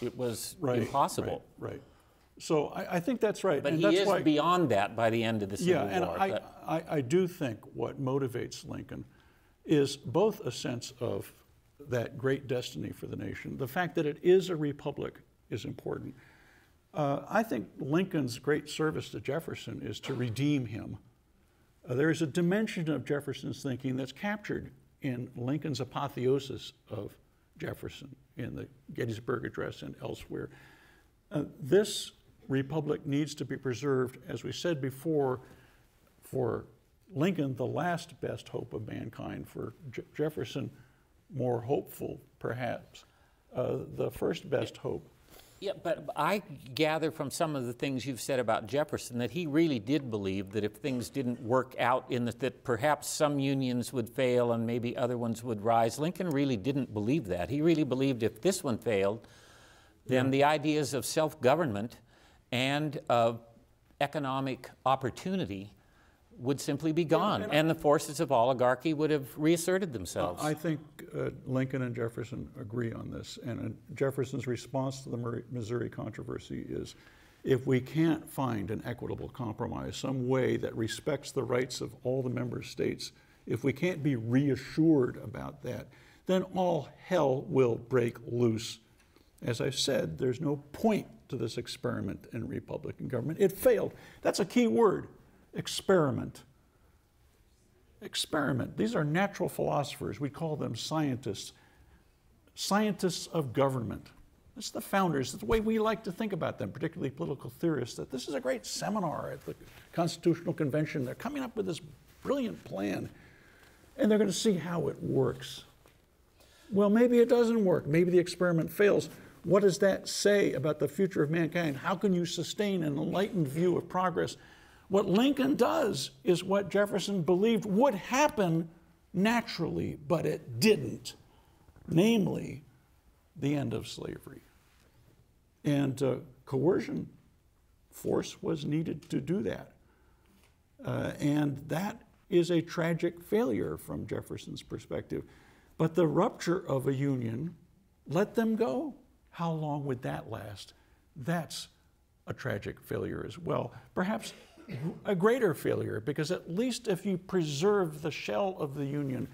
it was right, impossible. Right, right. So I, I, think that's right. But and he is why, beyond that by the end of the Civil yeah, and War. I, I, I do think what motivates Lincoln is both a sense of that great destiny for the nation. The fact that it is a republic is important. Uh, I think Lincoln's great service to Jefferson is to redeem him uh, there is a dimension of Jefferson's thinking that's captured in Lincoln's apotheosis of Jefferson in the Gettysburg Address and elsewhere. Uh, this republic needs to be preserved, as we said before, for Lincoln, the last best hope of mankind, for Je- Jefferson, more hopeful, perhaps, uh, the first best hope. Yeah, but I gather from some of the things you've said about Jefferson that he really did believe that if things didn't work out in the, that perhaps some unions would fail and maybe other ones would rise. Lincoln really didn't believe that. He really believed if this one failed, then yeah. the ideas of self-government and of economic opportunity would simply be gone, yeah, and, and, the forces of oligarchy would have reasserted themselves. I think uh, Lincoln and Jefferson agree on this, and uh, Jefferson's response to the Missouri controversy is if we can't find an equitable compromise, some way that respects the rights of all the member states, if we can't be reassured about that, then all hell will break loose. As I said, there's no point to this experiment in Republican government. It failed. That's a key word experiment. Experiment. These are natural philosophers. We call them scientists. Scientists of government. Is the founders. It's the way we like to think about them, particularly political theorists, that this is a great seminar at the Constitutional Convention. They're coming up with this brilliant plan, and they're going to see how it works. Well, maybe it doesn't work. Maybe the experiment fails. What does that say about the future of mankind? How can you sustain an enlightened view of progress what Lincoln does is what Jefferson believed would happen naturally, but it didn't, namely, the end of slavery. And uh, coercion, force was needed to do that. Uh, and that is a tragic failure from Jefferson's perspective. But the rupture of a union, let them go. How long would that last? That's a tragic failure as well. Perhaps a greater failure because at least if you preserve the shell of the Union,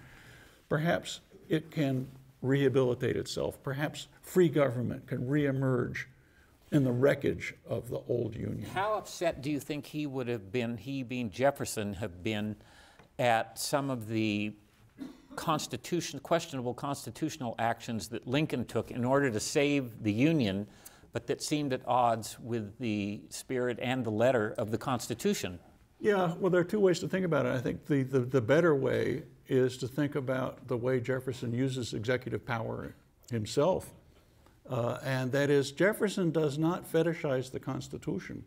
perhaps it can rehabilitate itself. Perhaps free government can reemerge in the wreckage of the old Union. How upset do you think he would have been, he being Jefferson, have been at some of the constitution, questionable constitutional actions that Lincoln took in order to save the Union but that seemed at odds with the spirit and the letter of the Constitution. Yeah, well, there are two ways to think about it. I think the, the, the better way is to think about the way Jefferson uses executive power himself. Uh, and that is, Jefferson does not fetishize the Constitution.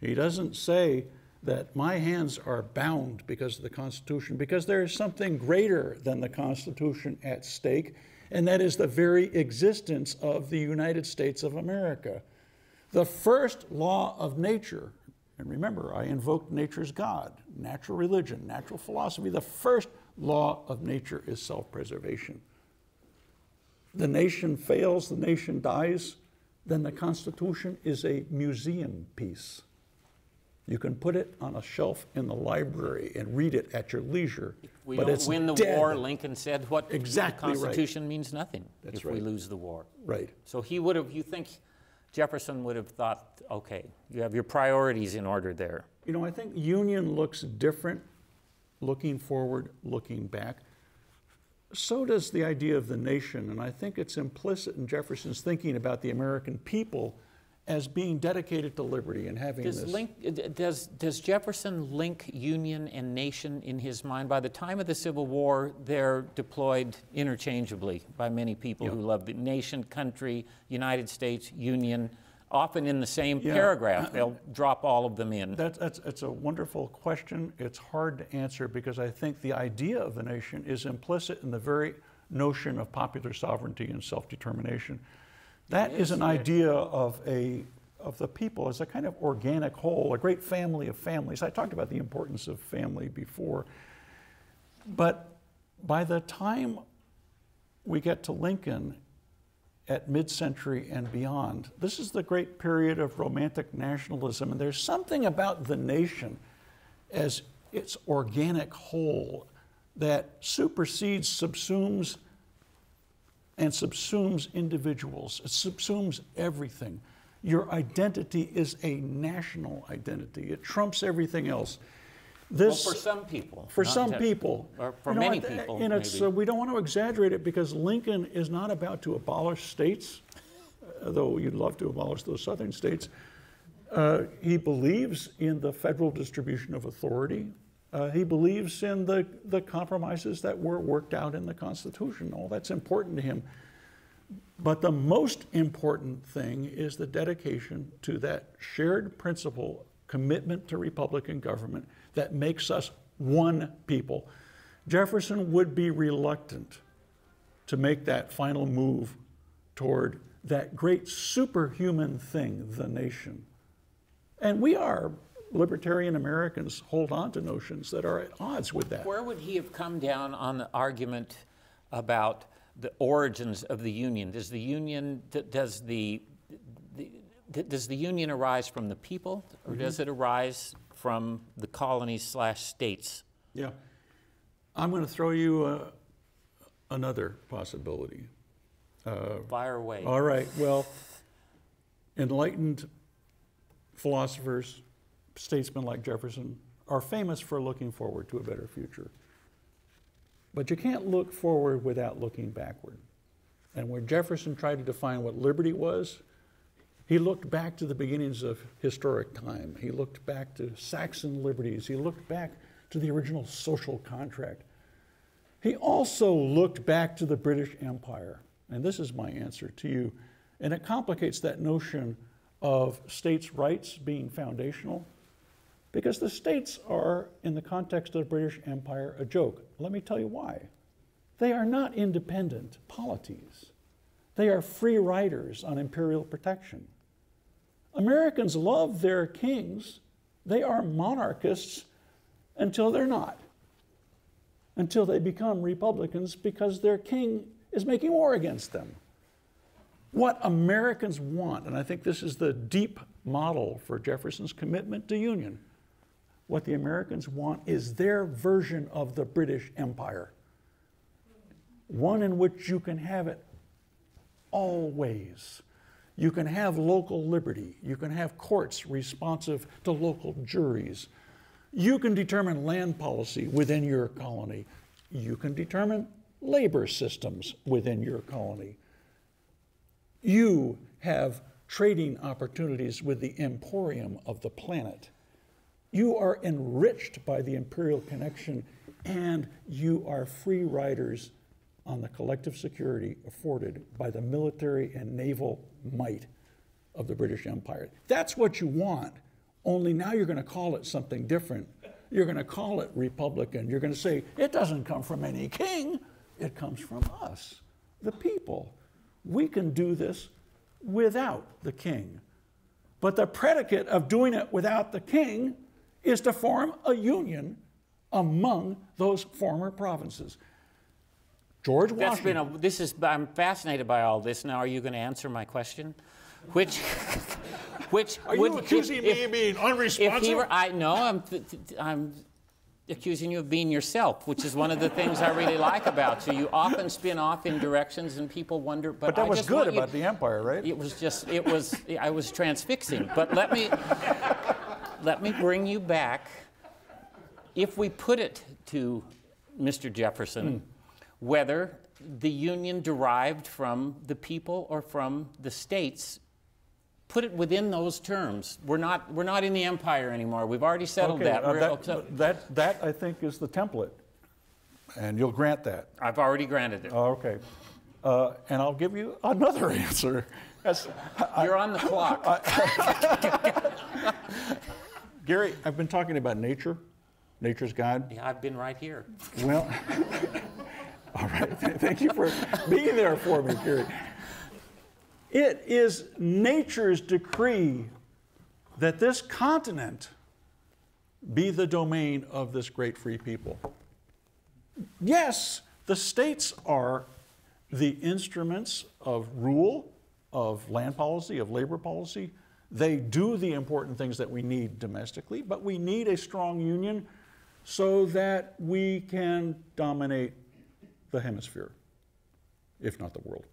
He doesn't say that my hands are bound because of the Constitution, because there is something greater than the Constitution at stake and that is the very existence of the United States of America. The first law of nature, and remember, I invoked nature's God, natural religion, natural philosophy. The first law of nature is self preservation. The nation fails, the nation dies, then the Constitution is a museum piece. You can put it on a shelf in the library and read it at your leisure. We but don't it's win the dead. war, Lincoln said, what Exactly the right. Constitution means nothing That's if we lose the war. Right. So he would have, you think Jefferson would have thought, okay, you have your priorities in order there. You know, I think union looks different looking forward, looking back. So does the idea of the nation, and I think it's implicit in Jefferson's thinking about the American people as being dedicated to liberty and having Does, this. link, does, does Jefferson link union and nation in his mind? By the time of the Civil War, they're deployed interchangeably by many people who love the nation, country, United States, union, often in the same Yeah. paragraph. They'll drop all of them in. That's, that's, it's a wonderful question. It's hard to answer because I think the idea of the nation is implicit in the very notion of popular sovereignty and self-determination. That is an idea of a of the people as a kind of organic whole, a great family of families. I talked about the importance of family before. But by the time we get to Lincoln at mid century and beyond. This is the great period of romantic nationalism, and there's something about the nation as its organic whole that supersedes, subsumes, and subsumes individuals. It subsumes everything. Your identity is a national identity, it trumps everything else. Well, This, for some people. for some people. Or for You know, many I people, And it's, uh, we don't want to exaggerate it because Lincoln is not about to abolish states, uh, though you'd love to abolish those southern states. Uh, he believes in the federal distribution of authority. Uh, he believes in the, the compromises that were worked out in the Constitution. All that's important to him. But the most important thing is the dedication to that shared principle, commitment to Republican government that makes us one people. Jefferson would be reluctant to make that final move toward that great superhuman thing, the nation. And we are, libertarian Americans, hold on to notions that are at odds with that. Where would he have come down on the argument about the origins of the Union? Does the Union, does the, the does the Union arise from the people, or does Mm-hmm. it arise from the colonies slash states? Yeah. I'm going to throw you uh, another possibility. Fire away. All right, well, enlightened philosophers, statesmen like Jefferson, are famous for looking forward to a better future. But you can't look forward without looking backward. And when Jefferson tried to define what liberty was, he looked back to the beginnings of historic time. He looked back to Saxon liberties. He looked back to the original social contract. He also looked back to the British Empire. And this is my answer to you. And it complicates that notion of states' rights being foundational because the states are, in the context of the British Empire, a joke. Let me tell you why. They are not independent polities, they are free riders on imperial protection. Americans love their kings, they are monarchists until they're not until they become Republicans because their king is making war against them. What Americans want, and I think this is the deep model for Jefferson's commitment to union, what the Americans want is their version of the British Empire. One in which you can have it always. You can have local liberty. You can have courts responsive to local juries. You can determine land policy within your colony. You can determine labor systems within your colony. You have trading opportunities with the emporium of the planet. You are enriched by the imperial connection, and you are free riders on the collective security afforded by the military and naval might of the British Empire. That's what you want, only now you're going to call it something different. You're going to call it Republican. You're going to say, it doesn't come from any king, it comes from us, the people. We can do this without the king. But the predicate of doing it without the king is to form a union among those former provinces. George That's been Washington. a, this is, I'm fascinated by all this. Now, are you going to answer my question? which, which Are would, you accusing if, me of being unresponsive? if he were, I no, I'm, I'm accusing you of being yourself, which is one of the things I really like about you. You often spin off in directions, and people wonder. But, but that I was just good want you- about the empire, right? It was just, it was, I was transfixing. But let me, let me bring you back. If we put it to Mr. Jefferson, whether the Union derived from the people or from the states, put it within those terms. We're not, we're not in the empire anymore. We've already settled Okay, that. uh, that, so- that, that, I think, is the template, and you'll grant that. I've already granted it. Oh, Okay. Uh, and I'll give you another answer. That's, You're on the clock. Gary, I've been talking about nature, nature's God. Yeah, I've been right here. Well, all right. Thank you for being there for me, Gary. It is nature's decree that this continent be the domain of this great free people. Yes, the states are the instruments of rule, of land policy, of labor policy. They do the important things that we need domestically, but we need a strong union so that we can dominate the hemisphere, if not the world.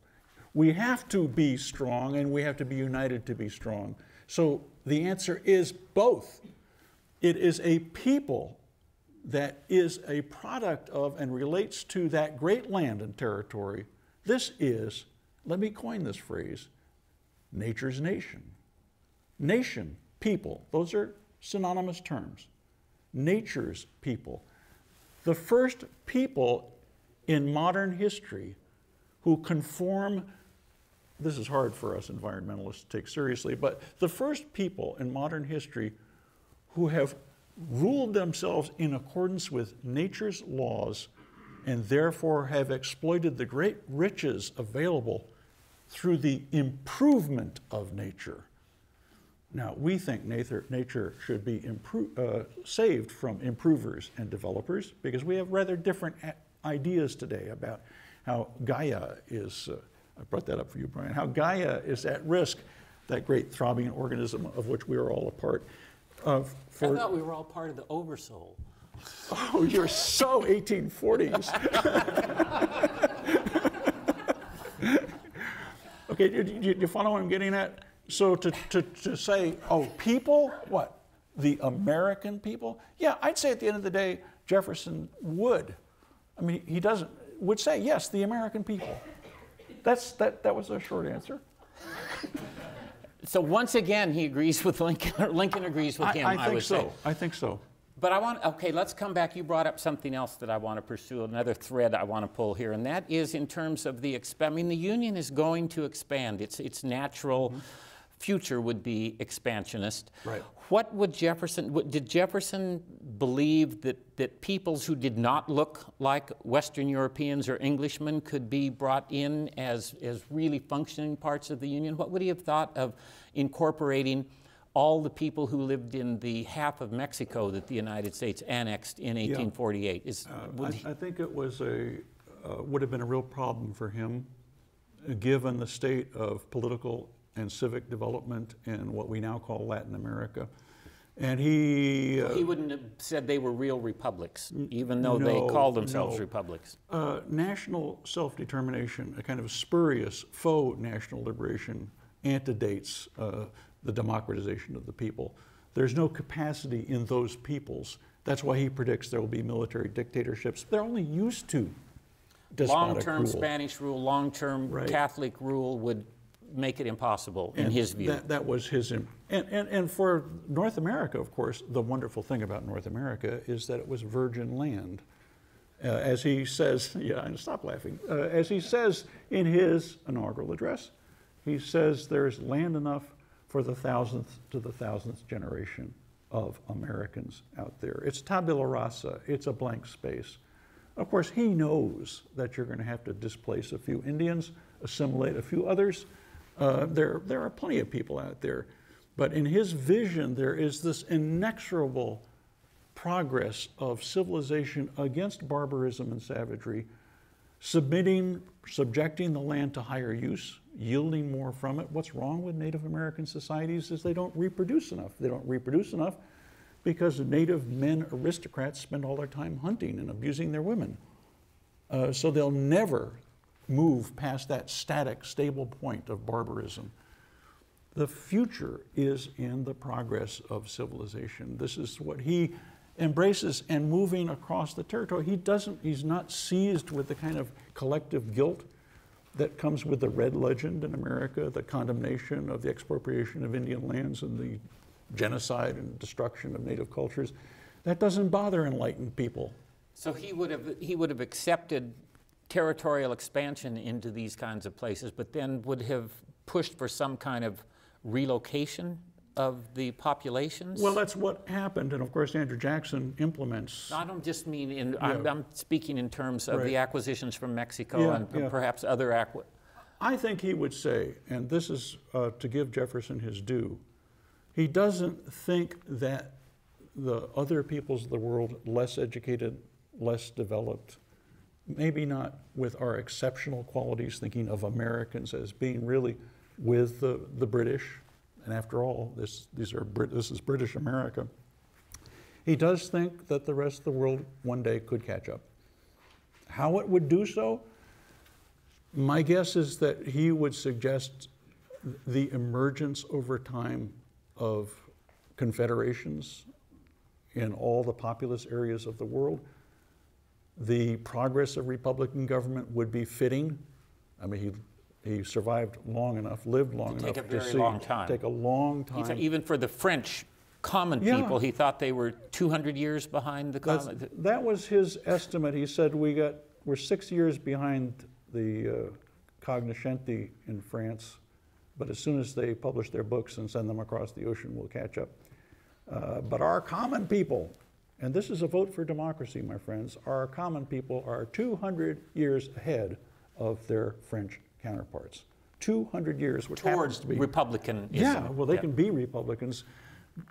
We have to be strong and we have to be united to be strong. So the answer is both. It is a people that is a product of and relates to that great land and territory. This is, let me coin this phrase, nature's nation. Nation, people, those are synonymous terms. Nature's people. The first people in modern history who conform, this is hard for us environmentalists to take seriously, but the first people in modern history who have ruled themselves in accordance with nature's laws and therefore have exploited the great riches available through the improvement of nature. Now, we think nature, nature should be uh, saved from improvers and developers because we have rather different ideas today about how Gaia is, uh, I brought that up for you, Brian, how Gaia is at risk, that great throbbing organism of which we are all a part. Uh, I thought we were all part of the oversoul. oh, you're so 1840s. okay, do you, you follow what I'm getting at? So to, to, to say, oh, people, what? The American people? Yeah, I'd say at the end of the day, Jefferson would. I mean, he doesn't, would say, yes, the American people. That's, that, that was a short answer. So once again, he agrees with Lincoln. Or Lincoln agrees with him. I think would so. say. I think so. But I want. Okay, let's come back. You brought up something else that I want to pursue. Another thread I want to pull here, and that is in terms of the. Exp- I mean, the union is going to expand. Its its natural. Mm-hmm. Future would be expansionist. Right. What would Jefferson? What, did Jefferson believe that that peoples who did not look like Western Europeans or Englishmen could be brought in as as really functioning parts of the union? What would he have thought of incorporating? all the people who lived in the half of Mexico that the United States annexed in 1848. Is, would he- I, I think it was a, uh, would have been a real problem for him, uh, given the state of political and civic development in what we now call Latin America. And he, uh, he wouldn't have said they were real republics, even though they no, called themselves no. republics. uh, national self-determination, a kind of spurious faux national liberation, antedates uh, the democratization of the people. There's no capacity in those peoples. That's why he predicts there will be military dictatorships. They're only used to despotic Long-term rule. Spanish rule, long-term Right. Catholic rule would make it impossible, in And his view. That, that was his, and, and, and for North America, of course, the wonderful thing about North America is that it was virgin land. Uh, as he says, yeah, and stop laughing. Uh, as he says in his inaugural address, he says there's land enough for the thousandth to the thousandth generation of Americans out there. It's tabula rasa, it's a blank space. Of course, he knows that you're going to have to displace a few Indians, assimilate a few others. Uh, there, there are plenty of people out there. But in his vision, there is this inexorable progress of civilization against barbarism and savagery, submitting, subjecting the land to higher use, yielding more from it. What's wrong with Native American societies is they don't reproduce enough. They don't reproduce enough because Native men aristocrats spend all their time hunting and abusing their women. Uh, so they'll never move past that static, stable point of barbarism. The future is in the progress of civilization. This is what he embraces and moving across the territory. He doesn't, he's not seized with the kind of collective guilt that comes with the Red Legend in America, the condemnation of the expropriation of Indian lands and the genocide and destruction of native cultures. That doesn't bother enlightened people. So he would have he would have accepted territorial expansion into these kinds of places, but then would have pushed for some kind of relocation of the populations? Well, that's what happened, and of course, Andrew Jackson implements. I don't just mean in, I'm, I'm speaking in terms of Right. the acquisitions from Mexico Yeah, and yeah. perhaps other acqui- I think he would say, and this is uh, to give Jefferson his due, he doesn't think that the other peoples of the world, less educated, less developed, maybe not with our exceptional qualities, thinking of Americans as being really with the, the British, and after all, this, these are this is British America. He does think that the rest of the world one day could catch up. How it would do so, my guess is that he would suggest the emergence over time of confederations in all the populous areas of the world. The progress of Republican government would be fitting. I mean, he, he survived long enough, lived long To enough take a to very see long time. take a long thought time. even for the French common Yeah. people, he thought they were 200 years behind the That's, common. that was his estimate. He said we got we're six years behind the uh, cognoscenti in France, but as soon as they publish their books and send them across the ocean, we'll catch up. Uh, but our common people, and this is a vote for democracy, my friends. Our common people are 200 years ahead of their French counterparts. 200 years, which Towards to be Republican. yeah, well, they Yeah. can be Republicans.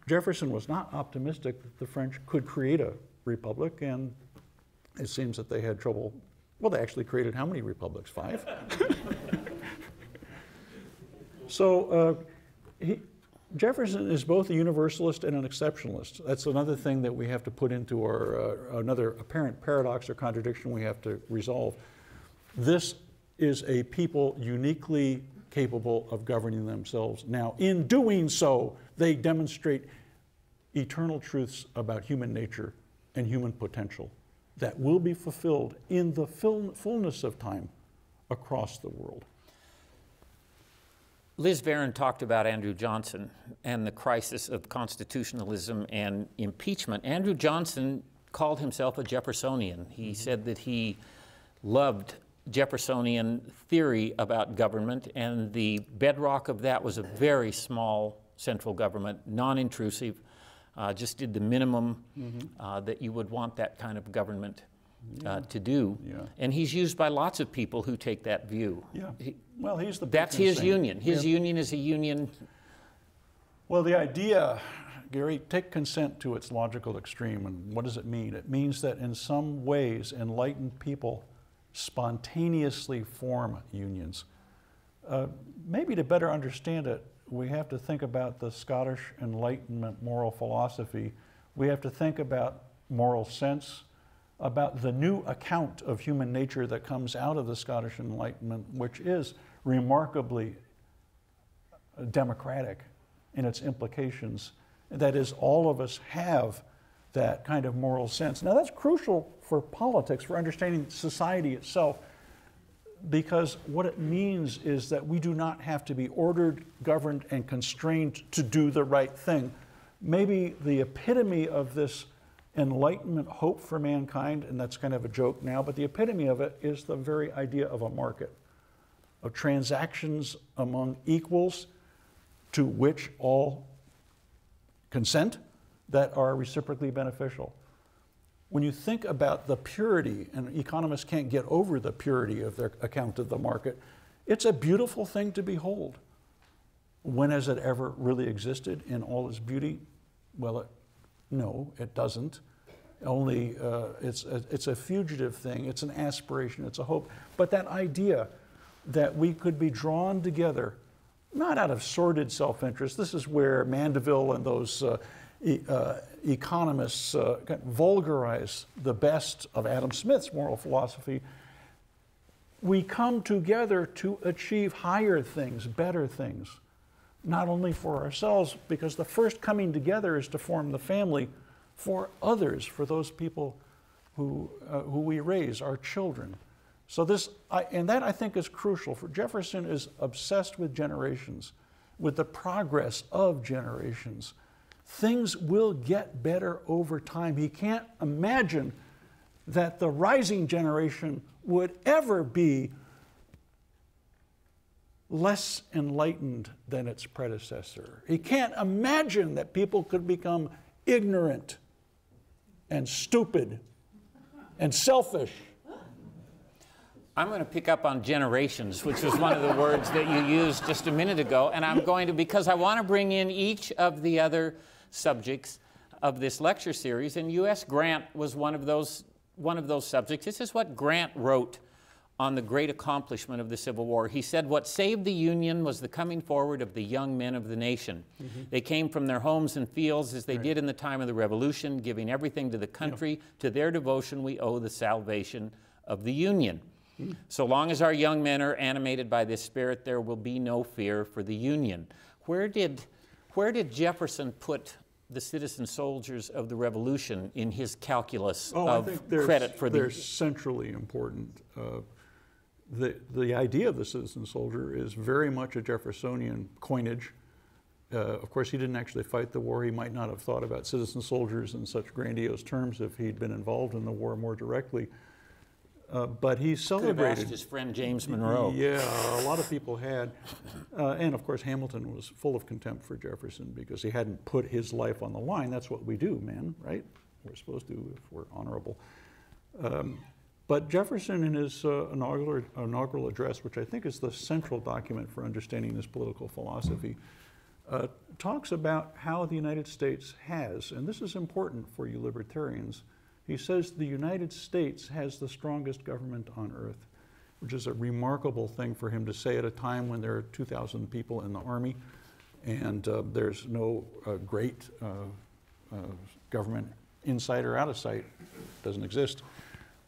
Jefferson was not optimistic that the French could create a republic, and it seems that they had trouble. Well, they actually created how many republics? Five? so uh, he, Jefferson is both a universalist and an exceptionalist. That's another thing that we have to put into our, uh, another apparent paradox or contradiction we have to resolve. This is a people uniquely capable of governing themselves. Now, in doing so, they demonstrate eternal truths about human nature and human potential that will be fulfilled in the fullness of time across the world. Liz Varon talked about Andrew Johnson and the crisis of constitutionalism and impeachment. Andrew Johnson called himself a Jeffersonian. He said that he loved Jeffersonian theory about government, and the bedrock of that was a very small central government, non intrusive, uh, just did the minimum uh, that you would want that kind of government uh, to do. Yeah. And he's used by lots of people who take that view. Yeah. He- Well, he's the that's his union. His Yeah. union is a union. Well, the idea, Gary, take consent to its logical extreme. And what does it mean? It means that in some ways, enlightened people spontaneously form unions. Uh, maybe to better understand it, we have to think about the Scottish Enlightenment moral philosophy. We have to think about moral sense, about the new account of human nature that comes out of the Scottish Enlightenment, which is remarkably democratic in its implications. That is, all of us have that kind of moral sense. Now, that's crucial for politics, for understanding society itself, because what it means is that we do not have to be ordered, governed, and constrained to do the right thing. Maybe the epitome of this enlightenment hope for mankind, and that's kind of a joke now, but the epitome of it is the very idea of a market, of transactions among equals to which all consent that are reciprocally beneficial. When you think about the purity, and economists can't get over the purity of their account of the market, it's a beautiful thing to behold. When has it ever really existed in all its beauty? Well, it, no, it doesn't. Only uh, it's, a, it's a fugitive thing, it's an aspiration, it's a hope. But that idea that we could be drawn together, not out of sordid self interest. This is where Mandeville and those uh, e- uh, economists uh, vulgarize the best of Adam Smith's moral philosophy. We come together to achieve higher things, better things, not only for ourselves, because the first coming together is to form the family for others, for those people who, uh, who we raise, our children. So this, I, and that I think is crucial. For Jefferson is obsessed with generations, with the progress of generations. Things will get better over time. He can't imagine that the rising generation would ever be less enlightened than its predecessor. He can't imagine that people could become ignorant and stupid and selfish. I'm going to pick up on generations, which was one of the words that you used just a minute ago. And I'm going to, because I want to bring in each of the other subjects of this lecture series. And U.S. Grant was one of those, one of those subjects. This is what Grant wrote on the great accomplishment of the Civil War. He said, What saved the Union was the coming forward of the young men of the nation. Mm-hmm. They came from their homes and fields as they right. did in the time of the Revolution, giving everything to the country. Yeah. To their devotion, we owe the salvation of the Union. Mm-hmm. So long as our young men are animated by this spirit, there will be no fear for the Union. Where did, where did Jefferson put the citizen soldiers of the Revolution in his calculus oh, of credit for the? They're centrally important. Uh, the, the idea of the citizen soldier is very much a Jeffersonian coinage. Uh, of course, he didn't actually fight the war. He might not have thought about citizen soldiers in such grandiose terms if he'd been involved in the war more directly. Uh, but he celebrated. his friend James Monroe. Yeah, a lot of people had. Uh, and of course, Hamilton was full of contempt for Jefferson because he hadn't put his life on the line. That's what we do, man, right? We're supposed to if we're honorable. Um, but Jefferson, in his uh, inaugural, inaugural address, which I think is the central document for understanding this political philosophy, uh, talks about how the United States has, and this is important for you libertarians, he says the United States has the strongest government on earth, which is a remarkable thing for him to say at a time when there are 2,000 people in the Army and uh, there's no uh, great uh, uh, government inside or out of sight, doesn't exist.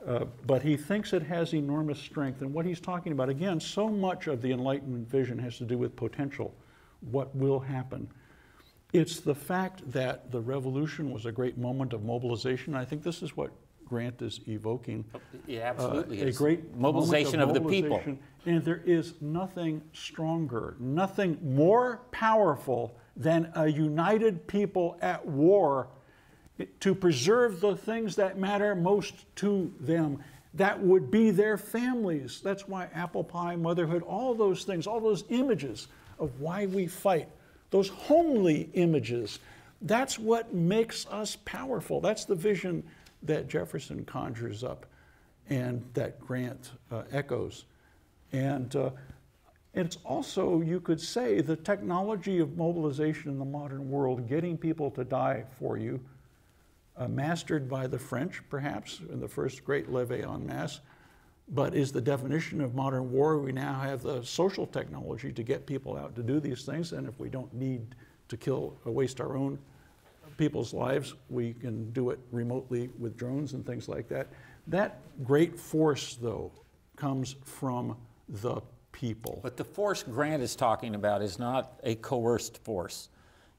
Uh, but he thinks it has enormous strength. And what he's talking about, again, so much of the Enlightenment vision has to do with potential, what will happen. It's the fact that the revolution was a great moment of mobilization. I think this is what Grant is evoking. Yeah, absolutely. Uh, a great mobilization of, of, the people. And there is nothing stronger, nothing more powerful than a united people at war to preserve the things that matter most to them. That would be their families. That's why apple pie, motherhood, all those things, all those images of why we fight, those homely images, that's what makes us powerful. That's the vision that Jefferson conjures up and that Grant uh, echoes. And uh, it's also, you could say, the technology of mobilization in the modern world, getting people to die for you, uh, mastered by the French, perhaps, in the first great levee en masse, but is the definition of modern war. We now have the social technology to get people out to do these things, and if we don't need to kill or waste our own people's lives, we can do it remotely with drones and things like that. That great force, though, comes from the people. But the force Grant is talking about is not a coerced force.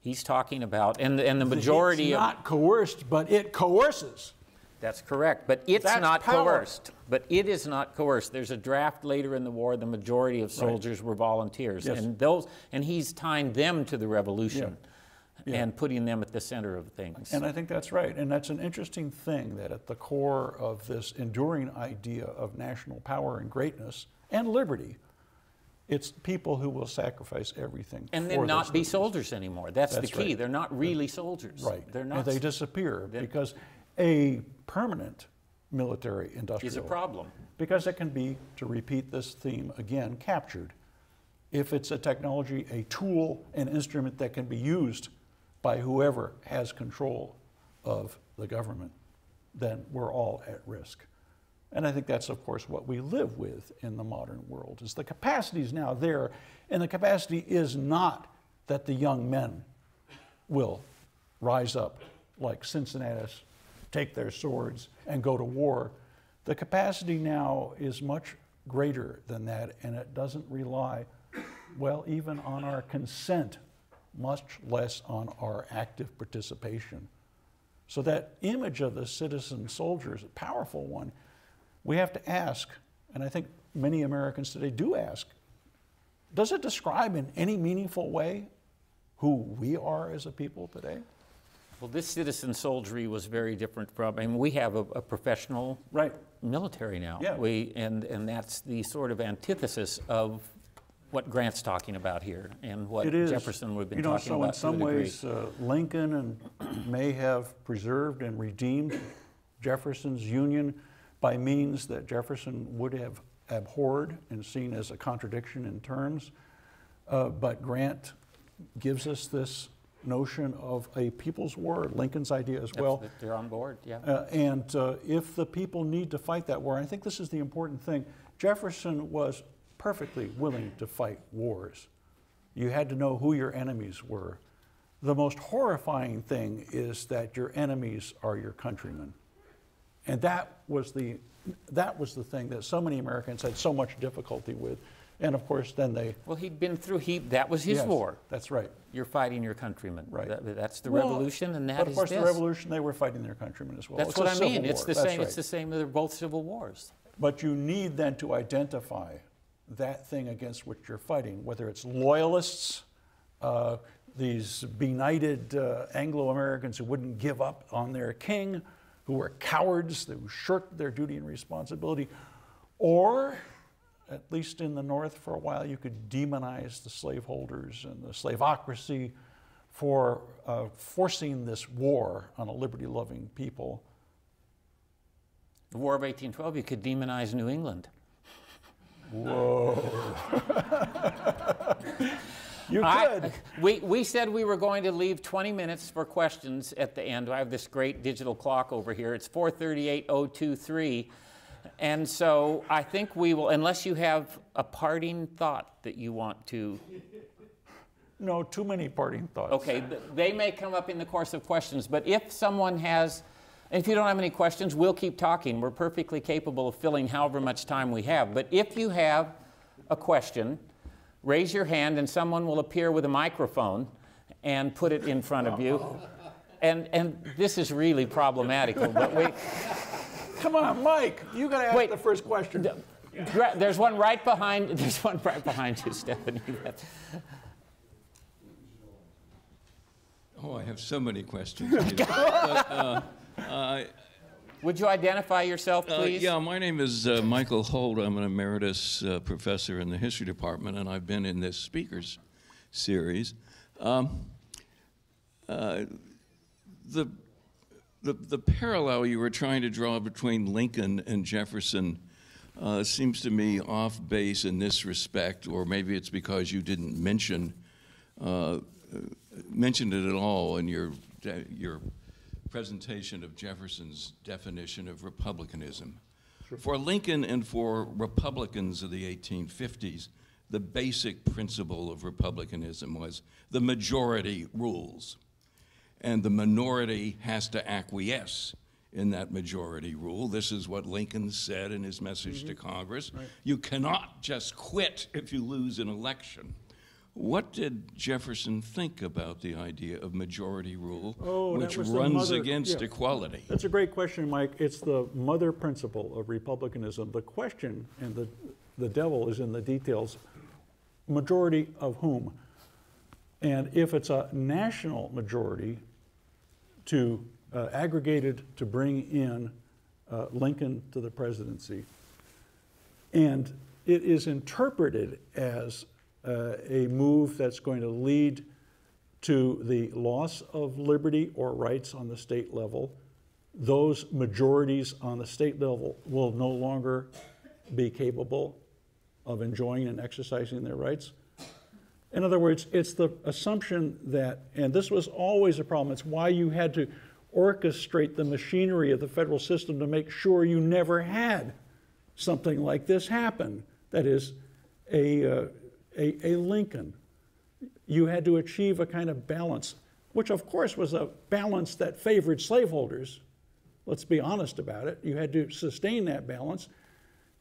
He's talking about, and, and the majority it's not coerced, but it coerces. That's correct, but it's That's not power. coerced. But it is not coerced. There's a draft later in the war. The majority of soldiers right. were volunteers, yes. and those, and he's tying them to the revolution. Yeah. Yeah. and putting them at the center of things. And I think that's right. And that's an interesting thing that at the core of this enduring idea of national power and greatness and liberty it's people who will sacrifice everything. And then not be soldiers anymore. That's, That's the key. Right. They're not really soldiers. Right. They're not. And they disappear because a permanent military industrial is a problem. Because it can be, to repeat this theme again, captured. If it's a technology, a tool, an instrument that can be used by whoever has control of the government, then we're all at risk. And I think that's, of course, what we live with in the modern world, is the capacity is now there, and the capacity is not that the young men will rise up like Cincinnatus, take their swords, and go to war. The capacity now is much greater than that, and it doesn't rely, well, even on our consent, much less on our active participation. So, that image of the citizen soldier is a powerful one. We have to ask, and I think many Americans today do ask, does it describe in any meaningful way who we are as a people today? Well, this citizen soldiery was very different from, I mean, we have a, a professional Right. military now. Yeah. We, and, and that's the sort of antithesis of what Grant's talking about here and what It is. Jefferson would have been you know, talking so about in some ways, uh, Lincoln and may have preserved and redeemed Jefferson's Union by means that Jefferson would have abhorred and seen as a contradiction in terms. Uh, but Grant gives us this notion of a people's war, Lincoln's idea as well. They're on board, yeah. Uh, and uh, if the people need to fight that war, I think this is the important thing. Jefferson was perfectly willing to fight wars. You had to know who your enemies were. The most horrifying thing is that your enemies are your countrymen. And that was the, that was the thing that so many Americans had so much difficulty with. And of course, then they. Well, he'd been through, he, that was his Yes, war. That's right. You're fighting your countrymen. Right. That- That's the Well, revolution, and that But is of course, this. the revolution, they were fighting their countrymen as well. That's It's what I mean. It's the That's same. It's the same. They're both civil wars. But you need then to identify that thing against which you're fighting, whether it's loyalists, uh, these benighted uh, Anglo Americans who wouldn't give up on their king, who were cowards, who shirked their duty and responsibility, or at least in the North for a while, you could demonize the slaveholders and the slaveocracy for uh, forcing this war on a liberty loving people. The War of 1812, you could demonize New England. You I- we, we said we were going to leave 20 minutes for questions at the end. I have this great digital clock over here. It's 438.023. And so I think we will, unless you have a parting thought that you want to. No, too many parting thoughts. Okay, they may come up in the course of questions, but if someone has, and if you don't have any questions, we'll keep talking. We're perfectly capable of filling however much time we have. But if you have a question, raise your hand and someone will appear with a microphone and put it in front of you. And, and this is really problematical, but we, Come on, Mike, you got to ask Wait. the first question. gra- there's one right behind, there's one right behind you, Stephanie. Oh, I have so many questions. But, uh, uh, Would you identify yourself, uh, please? yeah, my name is uh, Michael Holt. I'm an emeritus uh, professor in the history department, and I've been in this speakers series. Um, uh, the, the, the parallel you were trying to draw between Lincoln and Jefferson uh, seems to me off base in this respect, or maybe it's because you didn't mention uh, mentioned it at all in your your presentation of Jefferson's definition of republicanism. For Lincoln and for Republicans of the 1850s, the basic principle of republicanism was the majority rules and the minority has to acquiesce in that majority rule. This is what Lincoln said in his message mm-hmm. to Congress. You cannot just quit if you lose an election. What did Jefferson think about the idea of majority rule, Oh, which runs mother- against yeah. equality? That's a great question, Mike. It's the mother principle of republicanism. The question and the, the devil is in the details. Majority of whom? And if it's a national majority to uh, aggregated to bring in uh, Lincoln to the presidency, and it is interpreted as uh, a move that's going to lead to the loss of liberty or rights on the state level. Those majorities on the state level will no longer be capable of enjoying and exercising their rights. In other words, it's the assumption that, and this was always a problem, it's why you had to orchestrate the machinery of the federal system to make sure you never had something like this happen. That is, a, uh, a, a Lincoln. You had to achieve a kind of balance, which of course was a balance that favored slaveholders. Let's be honest about it. You had to sustain that balance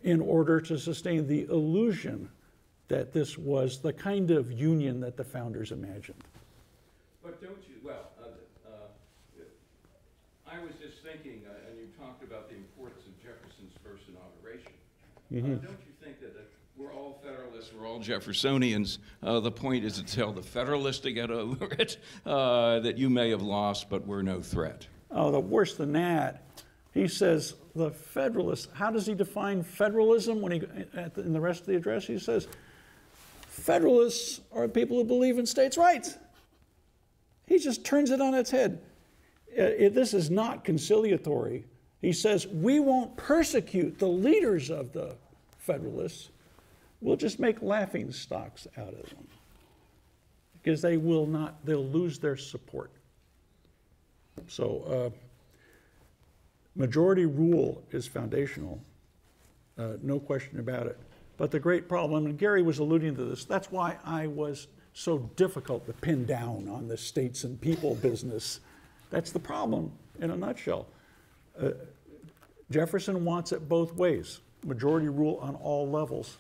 in order to sustain the illusion that this was the kind of union that the founders imagined. But don't you, well, uh, uh, I was just thinking, uh, and you talked about the importance of Jefferson's first inauguration. Uh, Don't you think that uh, we're Federalists, we're all Jeffersonians? Uh, The point is to tell the Federalists to get over it, uh, that you may have lost, but we're no threat. Oh, the worse than that. He says the Federalists. How does he define federalism when he the, in the rest of the address? He says Federalists are people who believe in states' rights. He just turns it on its head. Uh, it- this is not conciliatory. He says we won't persecute the leaders of the Federalists. We'll just make laughing stocks out of them because they will not. They'll lose their support. So, uh, majority rule is foundational, uh, no question about it. But the great problem, and Gary was alluding to this, that's why I was so difficult to pin down on the states and people business. That's the problem in a nutshell. Uh, Jefferson wants it both ways majority rule on all levels.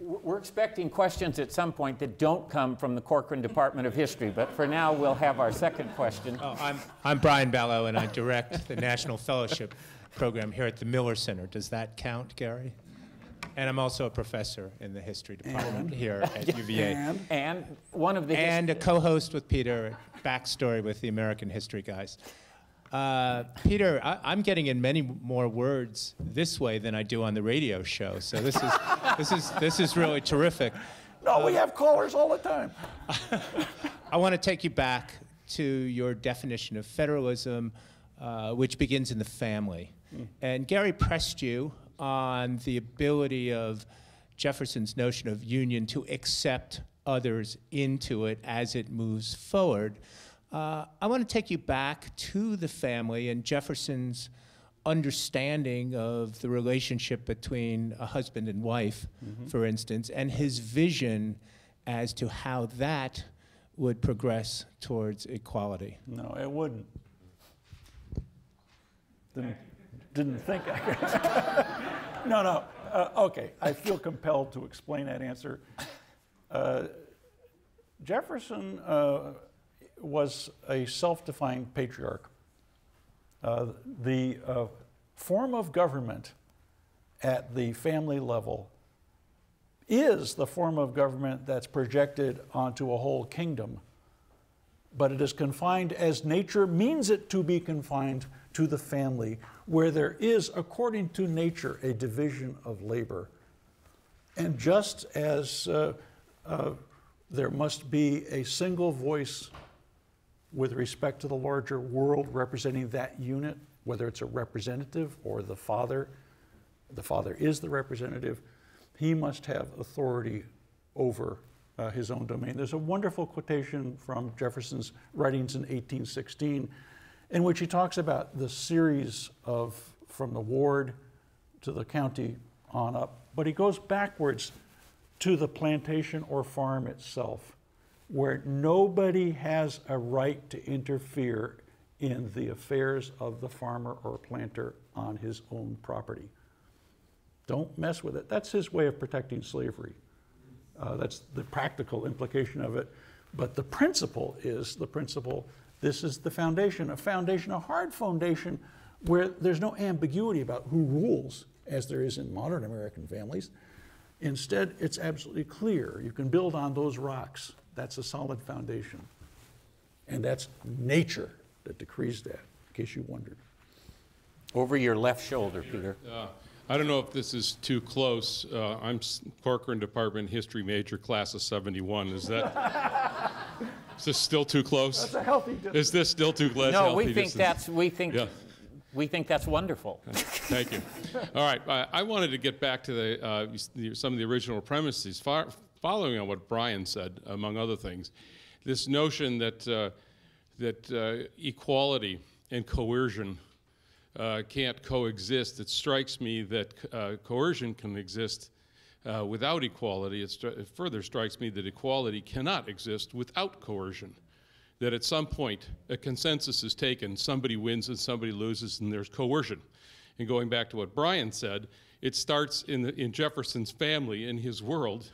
We're expecting questions at some point that don't come from the Corcoran Department of History, but for now, we'll have our second question. Oh, I'm, I'm Brian Balogh, and I direct the National Fellowship Program here at the Miller Center. Does that count, Gary? And I'm also a professor in the history department here at UVA. And And one of the And a co-host with Peter, Backstory with the American History guys. Uh, Peter, I, I'm getting in many more words this way than I do on the radio show. So this is this is this is really terrific. no, we have callers all the time. I want to take you back to your definition of federalism, uh, which begins in the family. And Gary pressed you on the ability of Jefferson's notion of union to accept others into it as it moves forward. Uh, I want to take you back to the family and Jefferson's understanding of the relationship between a husband and wife, for instance, and his vision as to how that would progress towards equality. No, it wouldn't. Didn't, didn't think I could. no, no. Uh, okay, I feel compelled to explain that answer. Uh, Jefferson uh, was a self defined patriarch. Uh, the uh, form of government at the family level is the form of government that's projected onto a whole kingdom but it is confined as nature means it to be confined to the family, where there is, according to nature, a division of labor. And just as uh, uh, there must be a single voice with respect to the larger world representing that unit, whether it's a representative or the father, the father is the representative, he must have authority over uh, his own domain. There's a wonderful quotation from Jefferson's writings in 1816 in which he talks about the series of from the ward to the county on up, but he goes backwards to the plantation or farm itself, where nobody has a right to interfere in the affairs of the farmer or planter on his own property. Don't mess with it. That's his way of protecting slavery. Uh, that's the practical implication of it. But the principle is the principle this is the foundation, a foundation, a hard foundation where there's no ambiguity about who rules, as there is in modern American families. Instead, it's absolutely clear. You can build on those rocks. That's a solid foundation. And that's nature that decrees that, in case you wondered. over your left shoulder, Peter. Uh, I don't know if this is too close. Uh, I'm Corcoran Department History major, class of 71. Is that, is this still too close? That's a healthy distance. Is this still too close? No, we think that's, we think, Yeah. we think that's wonderful. Thank you. All right, I, I wanted to get back to the, uh, some of the original premises, far, following on what Brian said, among other things. This notion that, uh, that uh, equality and coercion uh, can't coexist. It strikes me that uh, coercion can exist uh, without equality. It, it further strikes me that equality cannot exist without coercion. That at some point a consensus is taken, somebody wins and somebody loses, and there's coercion. And going back to what Brian said, it starts in, the, in Jefferson's family, in his world,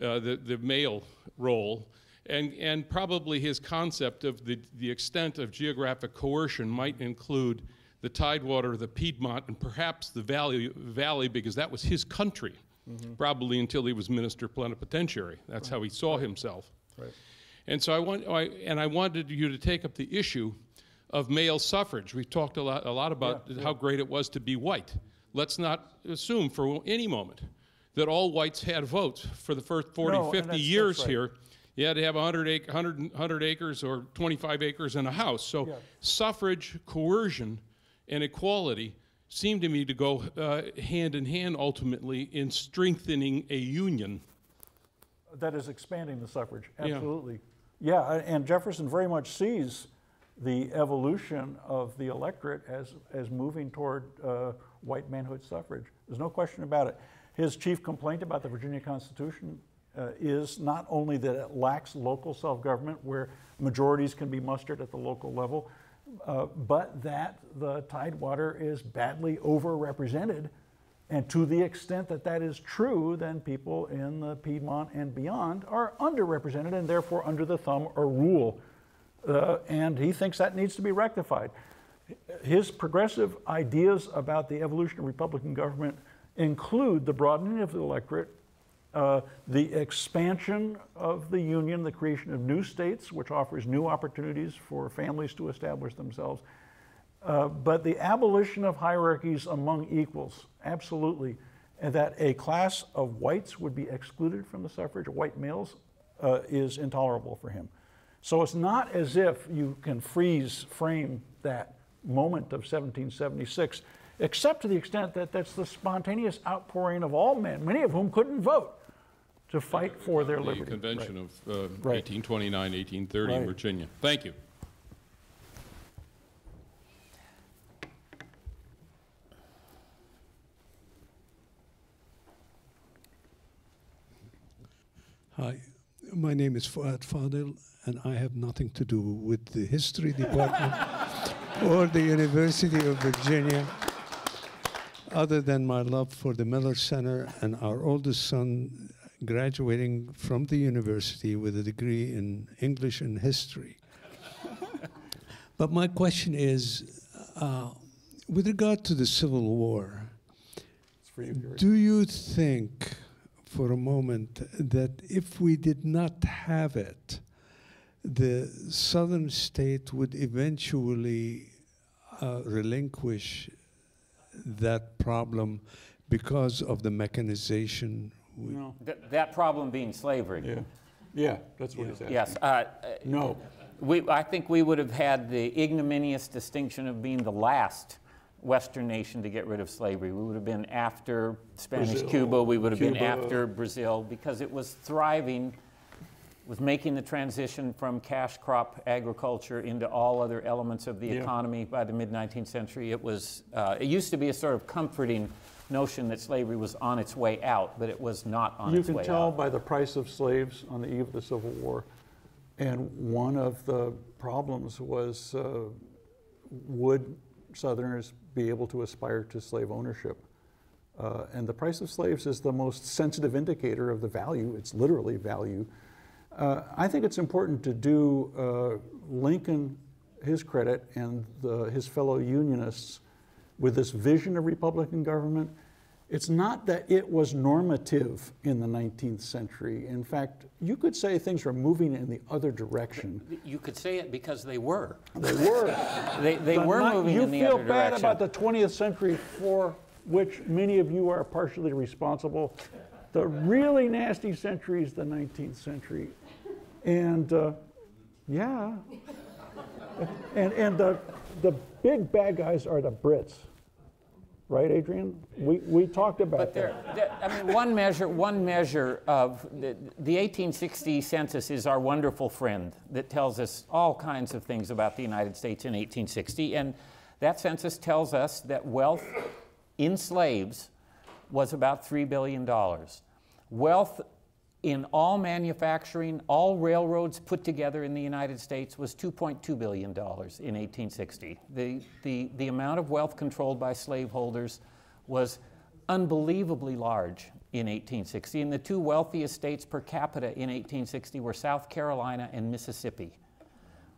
uh, the, the male role, and, and probably his concept of the, the extent of geographic coercion might include the Tidewater, the Piedmont, and perhaps the Valley, Valley because that was his country, probably until he was minister plenipotentiary. That's how he saw himself. Right. And so I want, I, and I wanted you to take up the issue of male suffrage. We talked a lot, a lot about how great it was to be white. Let's not assume for any moment that all whites had votes for the first 40, No, and 50 that's- that's years right. here. You had to have 100, ac- 100, 100 acres or 25 acres and a house. So Yeah. suffrage, coercion, and equality seem to me to go uh, hand in hand ultimately in strengthening a union. That is expanding the suffrage, absolutely. Yeah, a- and Jefferson very much sees the evolution of the electorate as, as moving toward uh, white manhood suffrage. There's no question about it. His chief complaint about the Virginia Constitution uh, is not only that it lacks local self-government where majorities can be mustered at the local level, uh, but that the Tidewater is badly overrepresented and to the extent that that is true, then people in the Piedmont and beyond are underrepresented and therefore under the thumb or rule. Uh, and he thinks that needs to be rectified. His progressive ideas about the evolution of Republican government include the broadening of the electorate, uh, the expansion of the Union, the creation of new states, which offers new opportunities for families to establish themselves, uh, but the abolition of hierarchies among equals, absolutely. And that a class of whites would be excluded from the suffrage, white males, uh, is intolerable for him. So it's not as if you can freeze frame that moment of 1776, except to the extent that that's the spontaneous outpouring of all men, many of whom couldn't vote, to fight for their The liberty. convention of uh, Right. 1829, 1830 in Virginia. Thank you. Hi, my name is Fuad Fadil, and I have nothing to do with the history department or the University of Virginia, other than my love for the Miller Center and our oldest son graduating from the university with a degree in English and history. but my question is uh, with regard to the Civil War, you, do you think for a moment that if we did not have it, the southern state would eventually uh, relinquish that problem because of the mechanization? No, Th- that problem being slavery. yeah, yeah, that's what he's asking. Yes. Uh, No. We, I think we would have had the ignominious distinction of being the last Western nation to get rid of slavery. We would have been after Spanish Brazil, Cuba, we would have been after Brazil because it was thriving, was making the transition from cash crop agriculture into all other elements of the Yeah. economy by the mid 19th century. It was, uh, it used to be a sort of comforting notion that slavery was on its way out, but it was not on You its way out. You can tell by the price of slaves on the eve of the Civil War. And one of the problems was uh, would Southerners be able to aspire to slave ownership? Uh, and the price of slaves is the most sensitive indicator of the value. It's literally value. Uh, I think it's important to do uh, Lincoln his credit and the, his fellow Unionists with this vision of Republican government. It's not that it was normative in the 19th century. In fact, you could say things were moving in the other direction. You could say it because they were. They were. They, they But were not- moving in the You feel bad about the 20th century for which many of you are partially responsible. The really nasty century is the 19th century. And uh, yeah. And, and the, the big bad guys are the Brits. Right, Adrian? We, we talked about But there, that. there- I mean, one measure, one measure of the, the 1860 census is our wonderful friend that tells us all kinds of things about the United States in 1860. And That census tells us that wealth in slaves was about $3 billion. Wealth in all manufacturing, all railroads put together in the United States was $2.2 billion in 1860. The, the, the amount of wealth controlled by slaveholders was unbelievably large in 1860. And the two wealthiest states per capita in 1860 were South Carolina and Mississippi,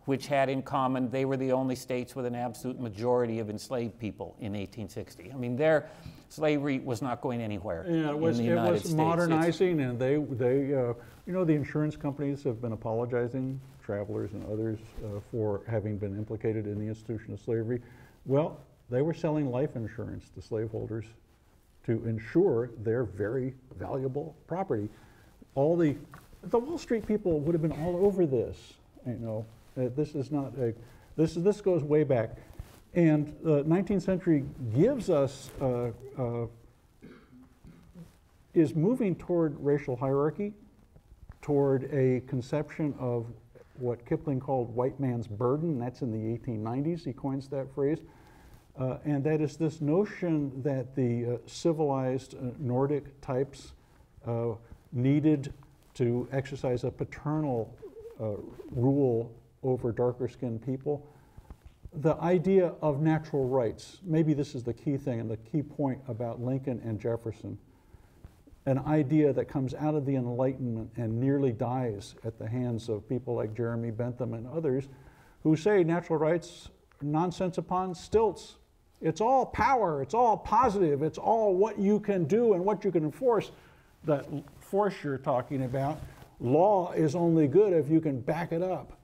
which had in common they were the only states with an absolute majority of enslaved people in 1860. I mean, their slavery was not going anywhere Yeah, it was, in the it United was States. It's- modernizing, and they, they, uh, you know, the insurance companies have been apologizing, travelers and others, uh, for having been implicated in the institution of slavery. Well, they were selling life insurance to slaveholders to insure their very valuable property. All the, the Wall Street people would have been all over this, you know. Uh, This is not a, this, is this goes way back. And the 19th century gives us, uh, uh, is moving toward racial hierarchy, toward a conception of what Kipling called white man's burden. That's in the 1890s, he coins that phrase. Uh, and that is this notion that the uh, civilized uh, Nordic types uh, needed to exercise a paternal uh, rule over darker skinned people. The idea of natural rights, maybe this is the key thing and the key point about Lincoln and Jefferson. An idea that comes out of the Enlightenment and nearly dies at the hands of people like Jeremy Bentham and others who say natural rights, nonsense upon stilts. It's all power, it's all positive, it's all what you can do and what you can enforce. That force you're talking about, law is only good if you can back it up.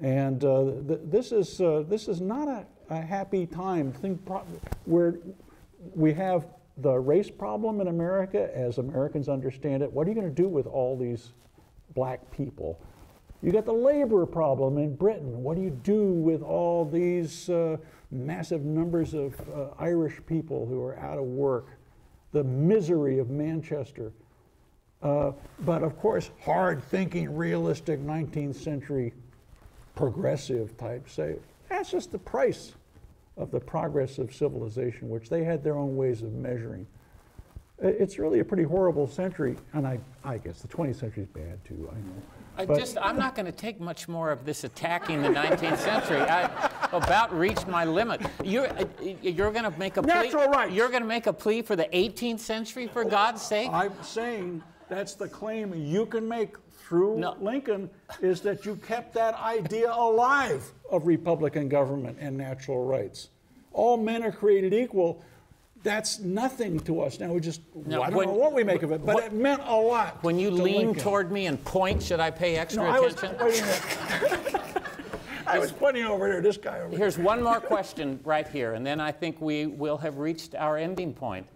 And uh, th- this, is, uh, this is not a, a happy time. Think where we have the race problem in America as Americans understand it. What are you going to do with all these black people? You got the labor problem in Britain. What do you do with all these uh, massive numbers of uh, Irish people who are out of work? The misery of Manchester. Uh, but of course, hard thinking, realistic 19th century progressive types say that's just the price of the progress of civilization, which they had their own ways of measuring. It's really a pretty horrible century, and I, I guess the 20th century is bad too, I know. I But- just, I'm not going to take much more of this attacking the 19th century. I about reached my limit. You're, uh, you're going to make a plea. Natural rights. You're going to make a plea for the 18th century, for God's sake. I'm saying that's the claim you can make through No. Lincoln is that you kept that idea alive of Republican government and natural rights. All men are created equal. That's nothing to us now. We just No, I don't when- know what we make of it, but what- it meant a lot. When you to lean Lincoln. toward me and point, should I pay extra no, I was attention? pointing I was pointing over here. This guy over there. Here's one more question right here, and then I think we will have reached our ending point.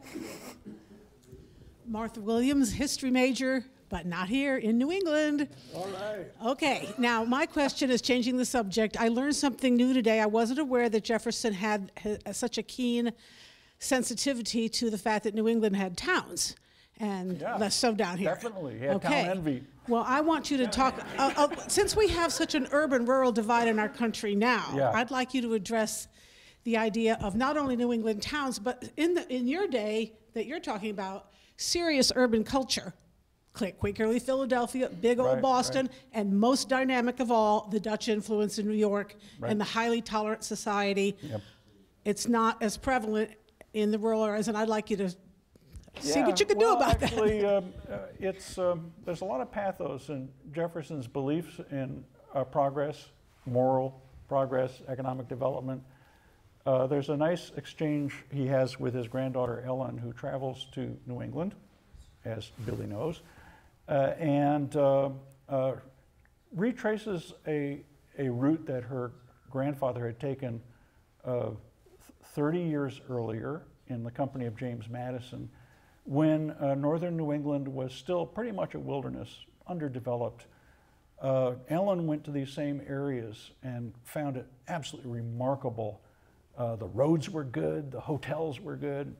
Martha Williams, history major, but not here in New England. All right. Okay, now my question is changing the subject. I learned something new today. I wasn't aware that Jefferson had, had such a keen sensitivity to the fact that New England had towns and Yeah, less so down here. definitely. He had town okay. envy. Well, I want you to talk, uh, uh, since we have such an urban rural divide in our country now, Yeah. I'd like you to address the idea of not only New England towns, but in, the, in your day that you're talking about, serious urban culture. Click Quakerly Philadelphia, big old Right, Boston, right. and most dynamic of all, the Dutch influence in New York Right. and the highly tolerant society. Yep. It's not as prevalent in the rural areas, and I'd like you to see what you can well, do about actually, that. um, uh, it's, um, there's a lot of pathos in Jefferson's beliefs in uh, progress, moral progress, economic development. Uh, there's a nice exchange he has with his granddaughter Ellen, who travels to New England, as Billy knows, and uh, uh, retraces a, a route that her grandfather had taken uh, 30 years earlier in the company of James Madison when uh, northern New England was still pretty much a wilderness, underdeveloped. Uh, Ellen went to these same areas and found it absolutely remarkable. Uh, the roads were good, the hotels were good,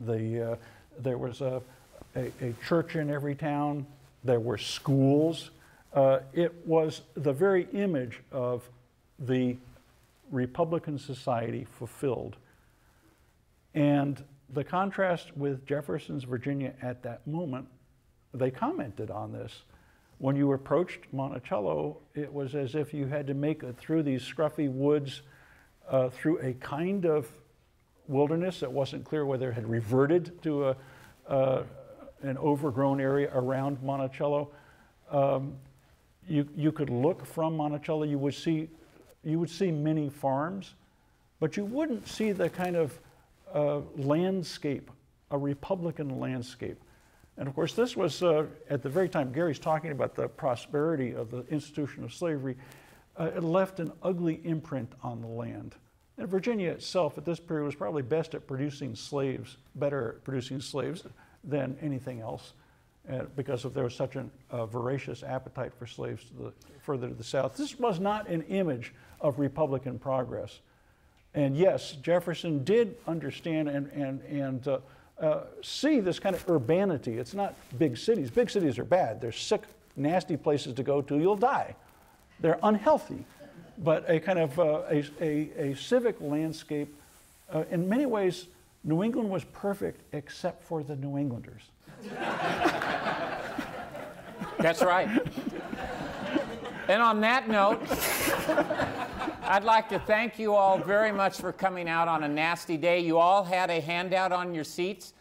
the, uh, there was a, a, a church in every town, there were schools. Uh, it was the very image of the Republican society fulfilled. And the contrast with Jefferson's Virginia at that moment, they commented on this. When you approached Monticello, it was as if you had to make it through these scruffy woods, uh, through a kind of wilderness that wasn't clear whether it had reverted to a, uh, an overgrown area around Monticello. Um, you, you could look from Monticello, you would see, you would see many farms, but you wouldn't see the kind of uh, landscape, a Republican landscape. And of course, this was uh, at the very time Gary's talking about the prosperity of the institution of slavery, uh, it left an ugly imprint on the land. And Virginia itself at this period was probably best at producing slaves, better at producing slaves than anything else, uh, because of there was such a voracious appetite for slaves to the, further to the south. This was not an image of Republican progress. And yes, Jefferson did understand and, and, and uh, uh, see this kind of urbanity. It's not big cities. Big cities are bad. They're sick, nasty places to go to. You'll die. They're unhealthy but a kind of uh, a, a, a, civic landscape. Uh, in many ways, New England was perfect except for the New Englanders. That's right. and on that note, I'd like to thank you all very much for coming out on a nasty day. You all had a handout on your seats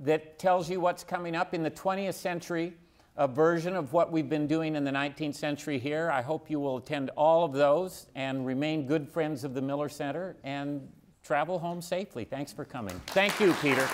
that tells you what's coming up in the 20th century a version of what we've been doing in the 19th century here. I hope you will attend all of those and remain good friends of the Miller Center and travel home safely. Thanks for coming. Thank you, Peter.